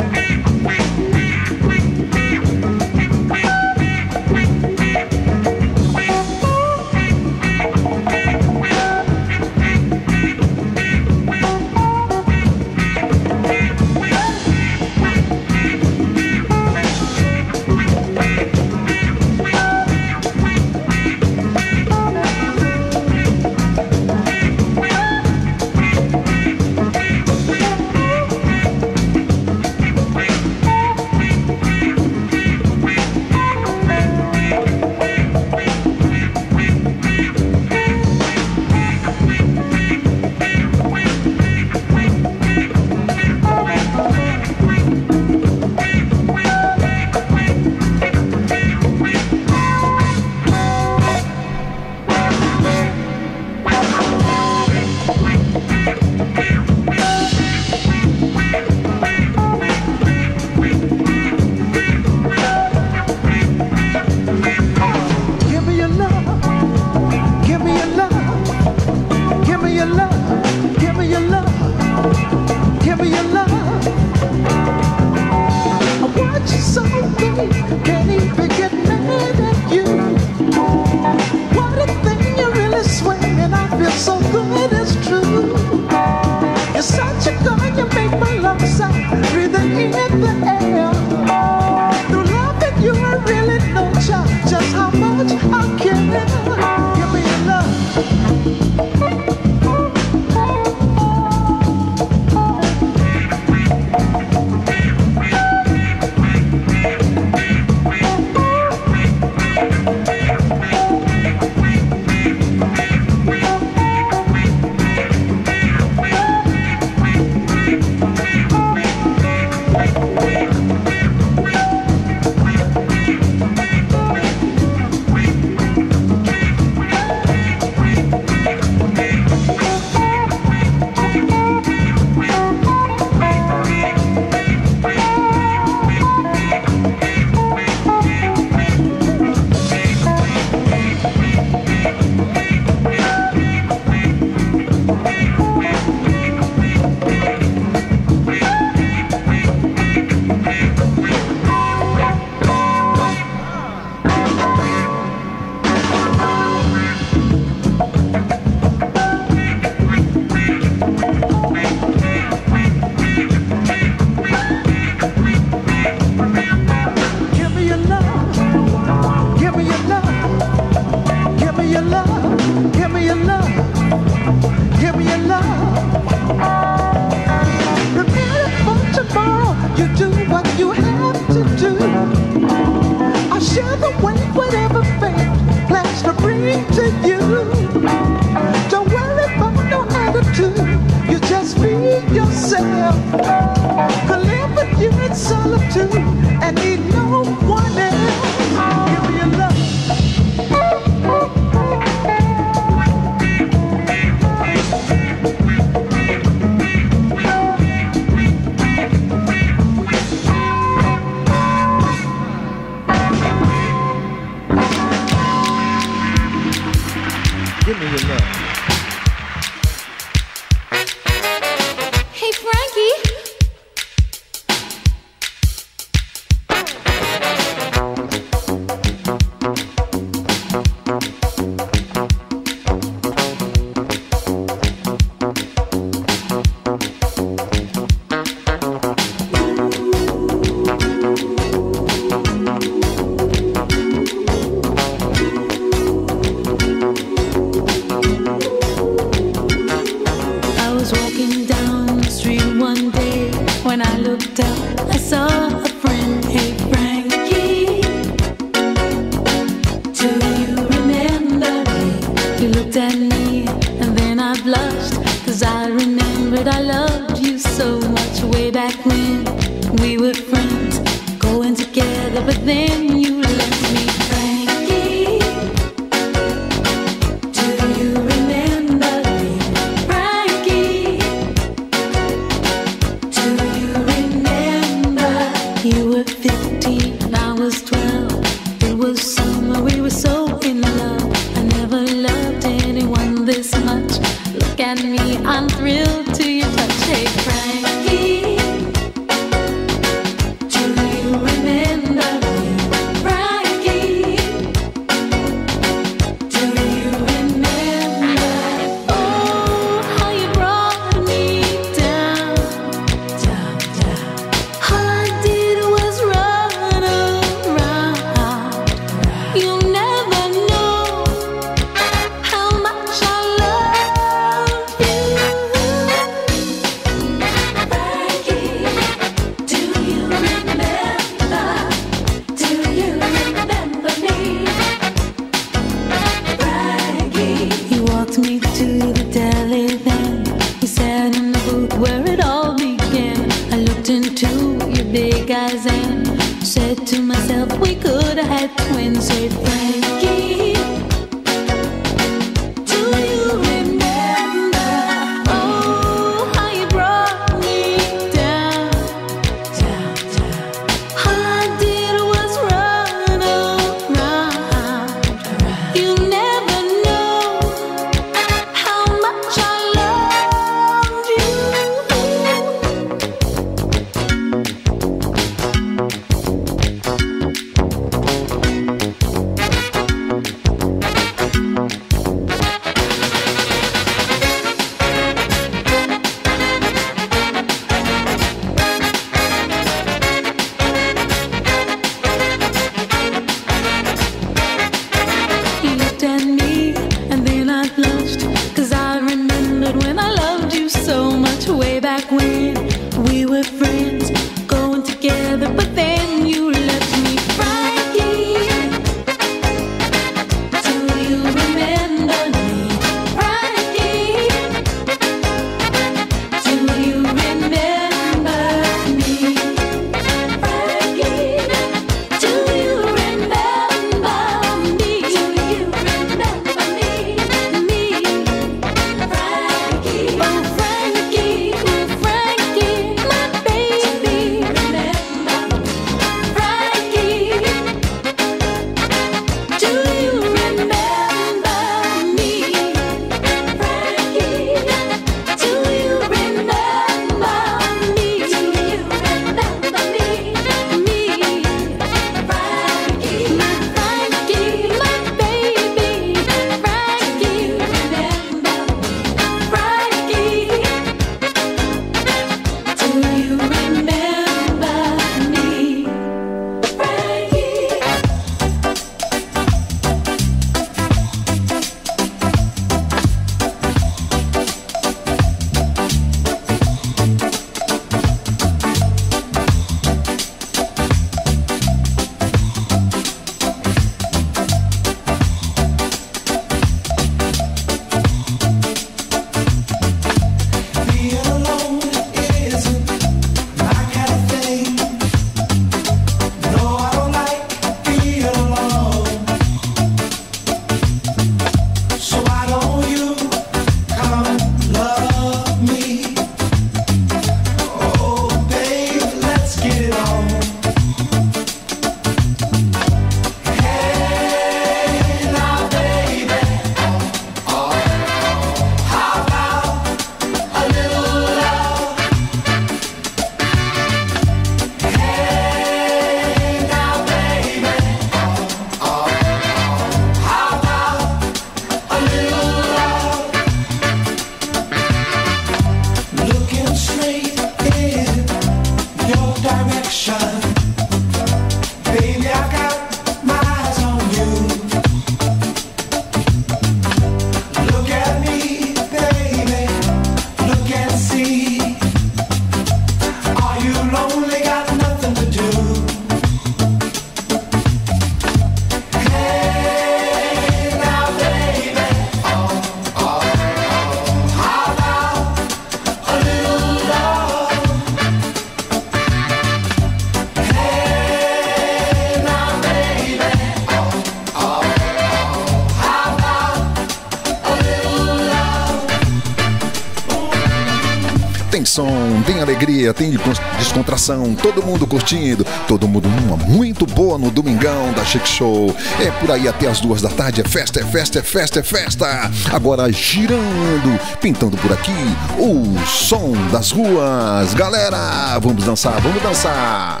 Alegria, tem descon- descontração, todo mundo curtindo, todo mundo numa muito boa no domingão da Chic Show. É por aí até as duas da tarde, é festa, é festa, é festa, é festa. Agora girando, pintando por aqui o som das ruas. Galera, vamos dançar, vamos dançar.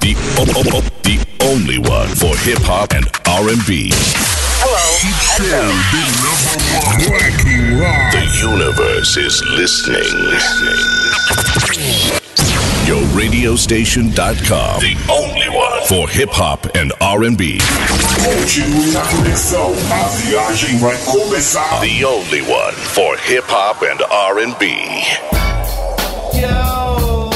The, o- o- o- the only one for hip hop and R&B. The universe is listening. YoRadioStation.com. The only one for hip hop and R&B. Continue na conexão, a viagem vai começar. The only one for hip hop and R&B. Yo,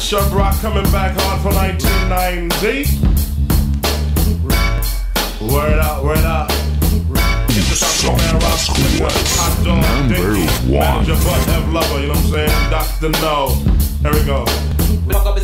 Chuck Rock coming back on for 1990. Word up, word up. Number one. Your butt have lover, you know what I'm saying? Doctor No. Here we go.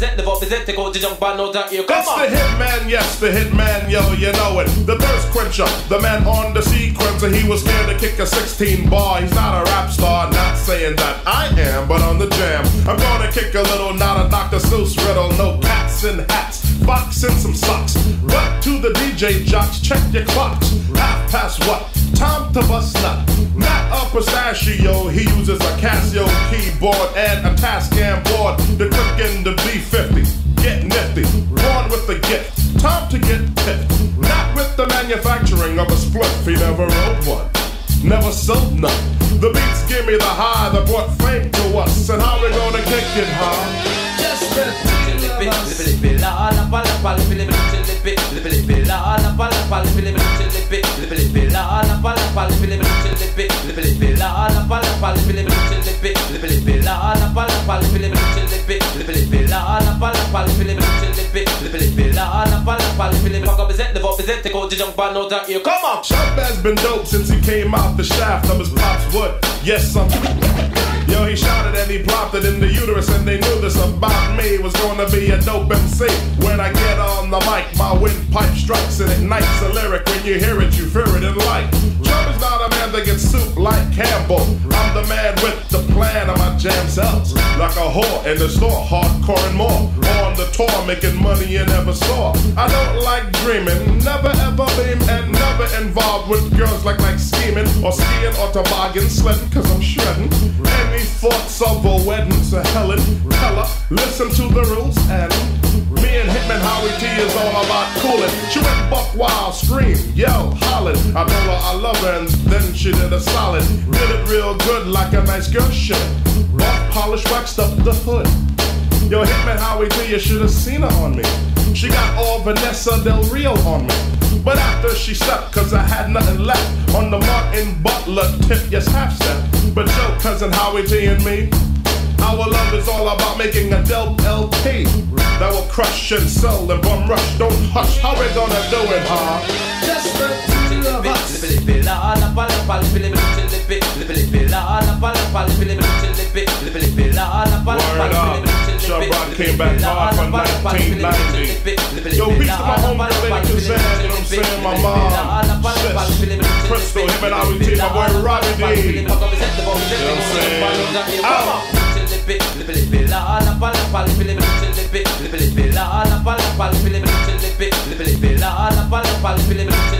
Fuck up, is it? The it? Take out the junk band, no talk you. Come It's on. the hitman, yes, the hitman, yo, you know it. The thirst quencher, the man on the sequencer. He was scared to kick a 16 bar. He's not a rap star, not saying that I am, but on the jam. I'm gonna kick a little, not a Dr. Seuss riddle. No cats in hats, box in some socks. But to the DJ jocks, check your clocks. Half past what? Time to bust nut. Not a pistachio, he uses a Casio keyboard and a Tascam board. The cook in the B50. Get nifty, born with the gift. Time to get pipped. Not with the manufacturing of a split. He never wrote one. Never sold none. The beats give me the high that brought fame to us. And how we gonna kick it, huh? Just is it? La palapalipit Living fill a pale pal if it's a beset the vote is it? Take out the junk band, the shaft. numbers his pops, what? Yes, I'm. Yo, he shouted and he plopped it in the uterus, and they knew this about me was gonna be a dope MC. When I get on the mic, my windpipe strikes and ignites a lyric. When you hear it, you fear it and like. Chubb is not a man that gets soup like Campbell. I'm the man with the plan of my jam cells. Like a whore in the store, hardcore and more. On the tour, making money you never saw. I don't like dreaming, never ever beam, and never involved with girls like like scheming or skiing or toboggan sledding, cause I'm shredding. Any thoughts of a wedding to Helen Keller, listen to the rules and me and Hitman Howie T is all about cooling. She went buck wild, scream, yell, hollering. I told her I love her and then she did a solid. Did it real good like a nice girl should. Off polish waxed up the hood. Yo, Hitman Howie T, you should have seen her on me. She got all Vanessa Del Rio on me. But after she stepped, cause I had nothing left on the Martin Butler tip, yes, half step. But yo, cousin Howie T and me, our love is all about making a dope LP that will crush and sell and bum rush. Don't hush, how we gonna do it, huh? Just the two of us. Word up. Sir Brock came back hard from 1990. Yo, peace to my homie Dominican Zan, you know what I'm saying? My mom, Shush, Presto, him and I, we take my boy Rodney. You know what I'm saying? Out! lip it, lip it, lip it, la la pa la pa, lip it, lip it, lip it, lip it, lip it, la la pa la pa, lip it, lip it, lip it, lip it, lip it, la la pa la pa, lip it, lip it.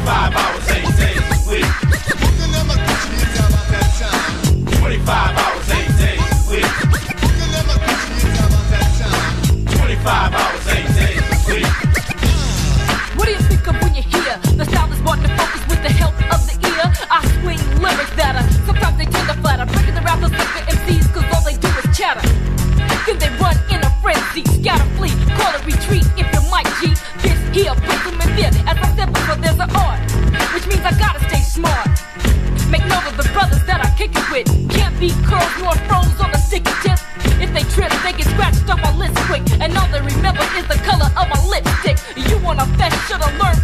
25 hours, eight days week. 25 hours, eight days week. 25 hours, eight days week. What do you think of when you hear the sound is to focus with the help of the ear? I swing lyrics that are sometimes they tend to the rappers like the all they do is chatter. Then they run in a frenzy, scatter, flee, call a retreat if you might G. This here put them in fear. As I said before, there's an art, which means I gotta stay smart. Make note of the brothers that I kick it with. Can't be curls nor froze on the sticky tip. If they trip, they get scratched up on list quick. And all they remember is the color of my lipstick. You want a fetch, should've learned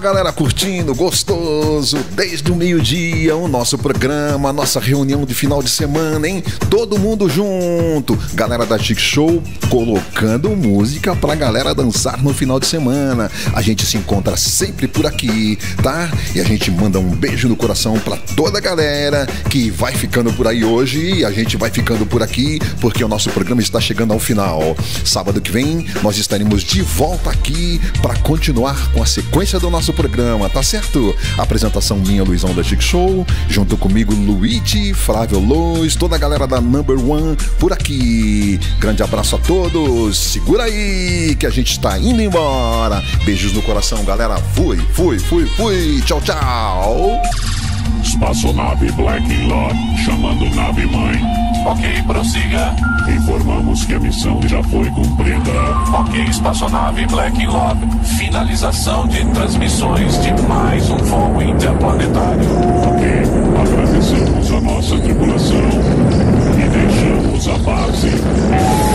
Galera curtindo, gostoso, desde o meio-dia, o nosso programa, a nossa reunião de final de semana, hein? Todo mundo junto. Galera da Chic Show colocando música pra galera dançar no final de semana. A gente se encontra sempre por aqui, tá? E a gente manda um beijo no coração pra toda a galera que vai ficando por aí hoje e a gente vai ficando por aqui porque o nosso programa está chegando ao final. Sábado que vem nós estaremos de volta aqui para continuar com a sequência do nosso programa, tá certo? Apresentação minha, Luizão da Chic Show, junto comigo, Luigi, Flávio Lois, toda a galera da Number One por aqui. Grande abraço a todos, segura aí que a gente está indo embora. Beijos no coração, galera. Fui, fui, fui, fui. Tchau, tchau. Espaçonave Black Lot, chamando nave mãe. Ok, prossiga. Informamos que a missão já foi cumprida. Ok, espaçonave Black Love. Finalização de transmissões de mais um voo interplanetário. Ok, agradecemos a nossa tripulação e deixamos a base.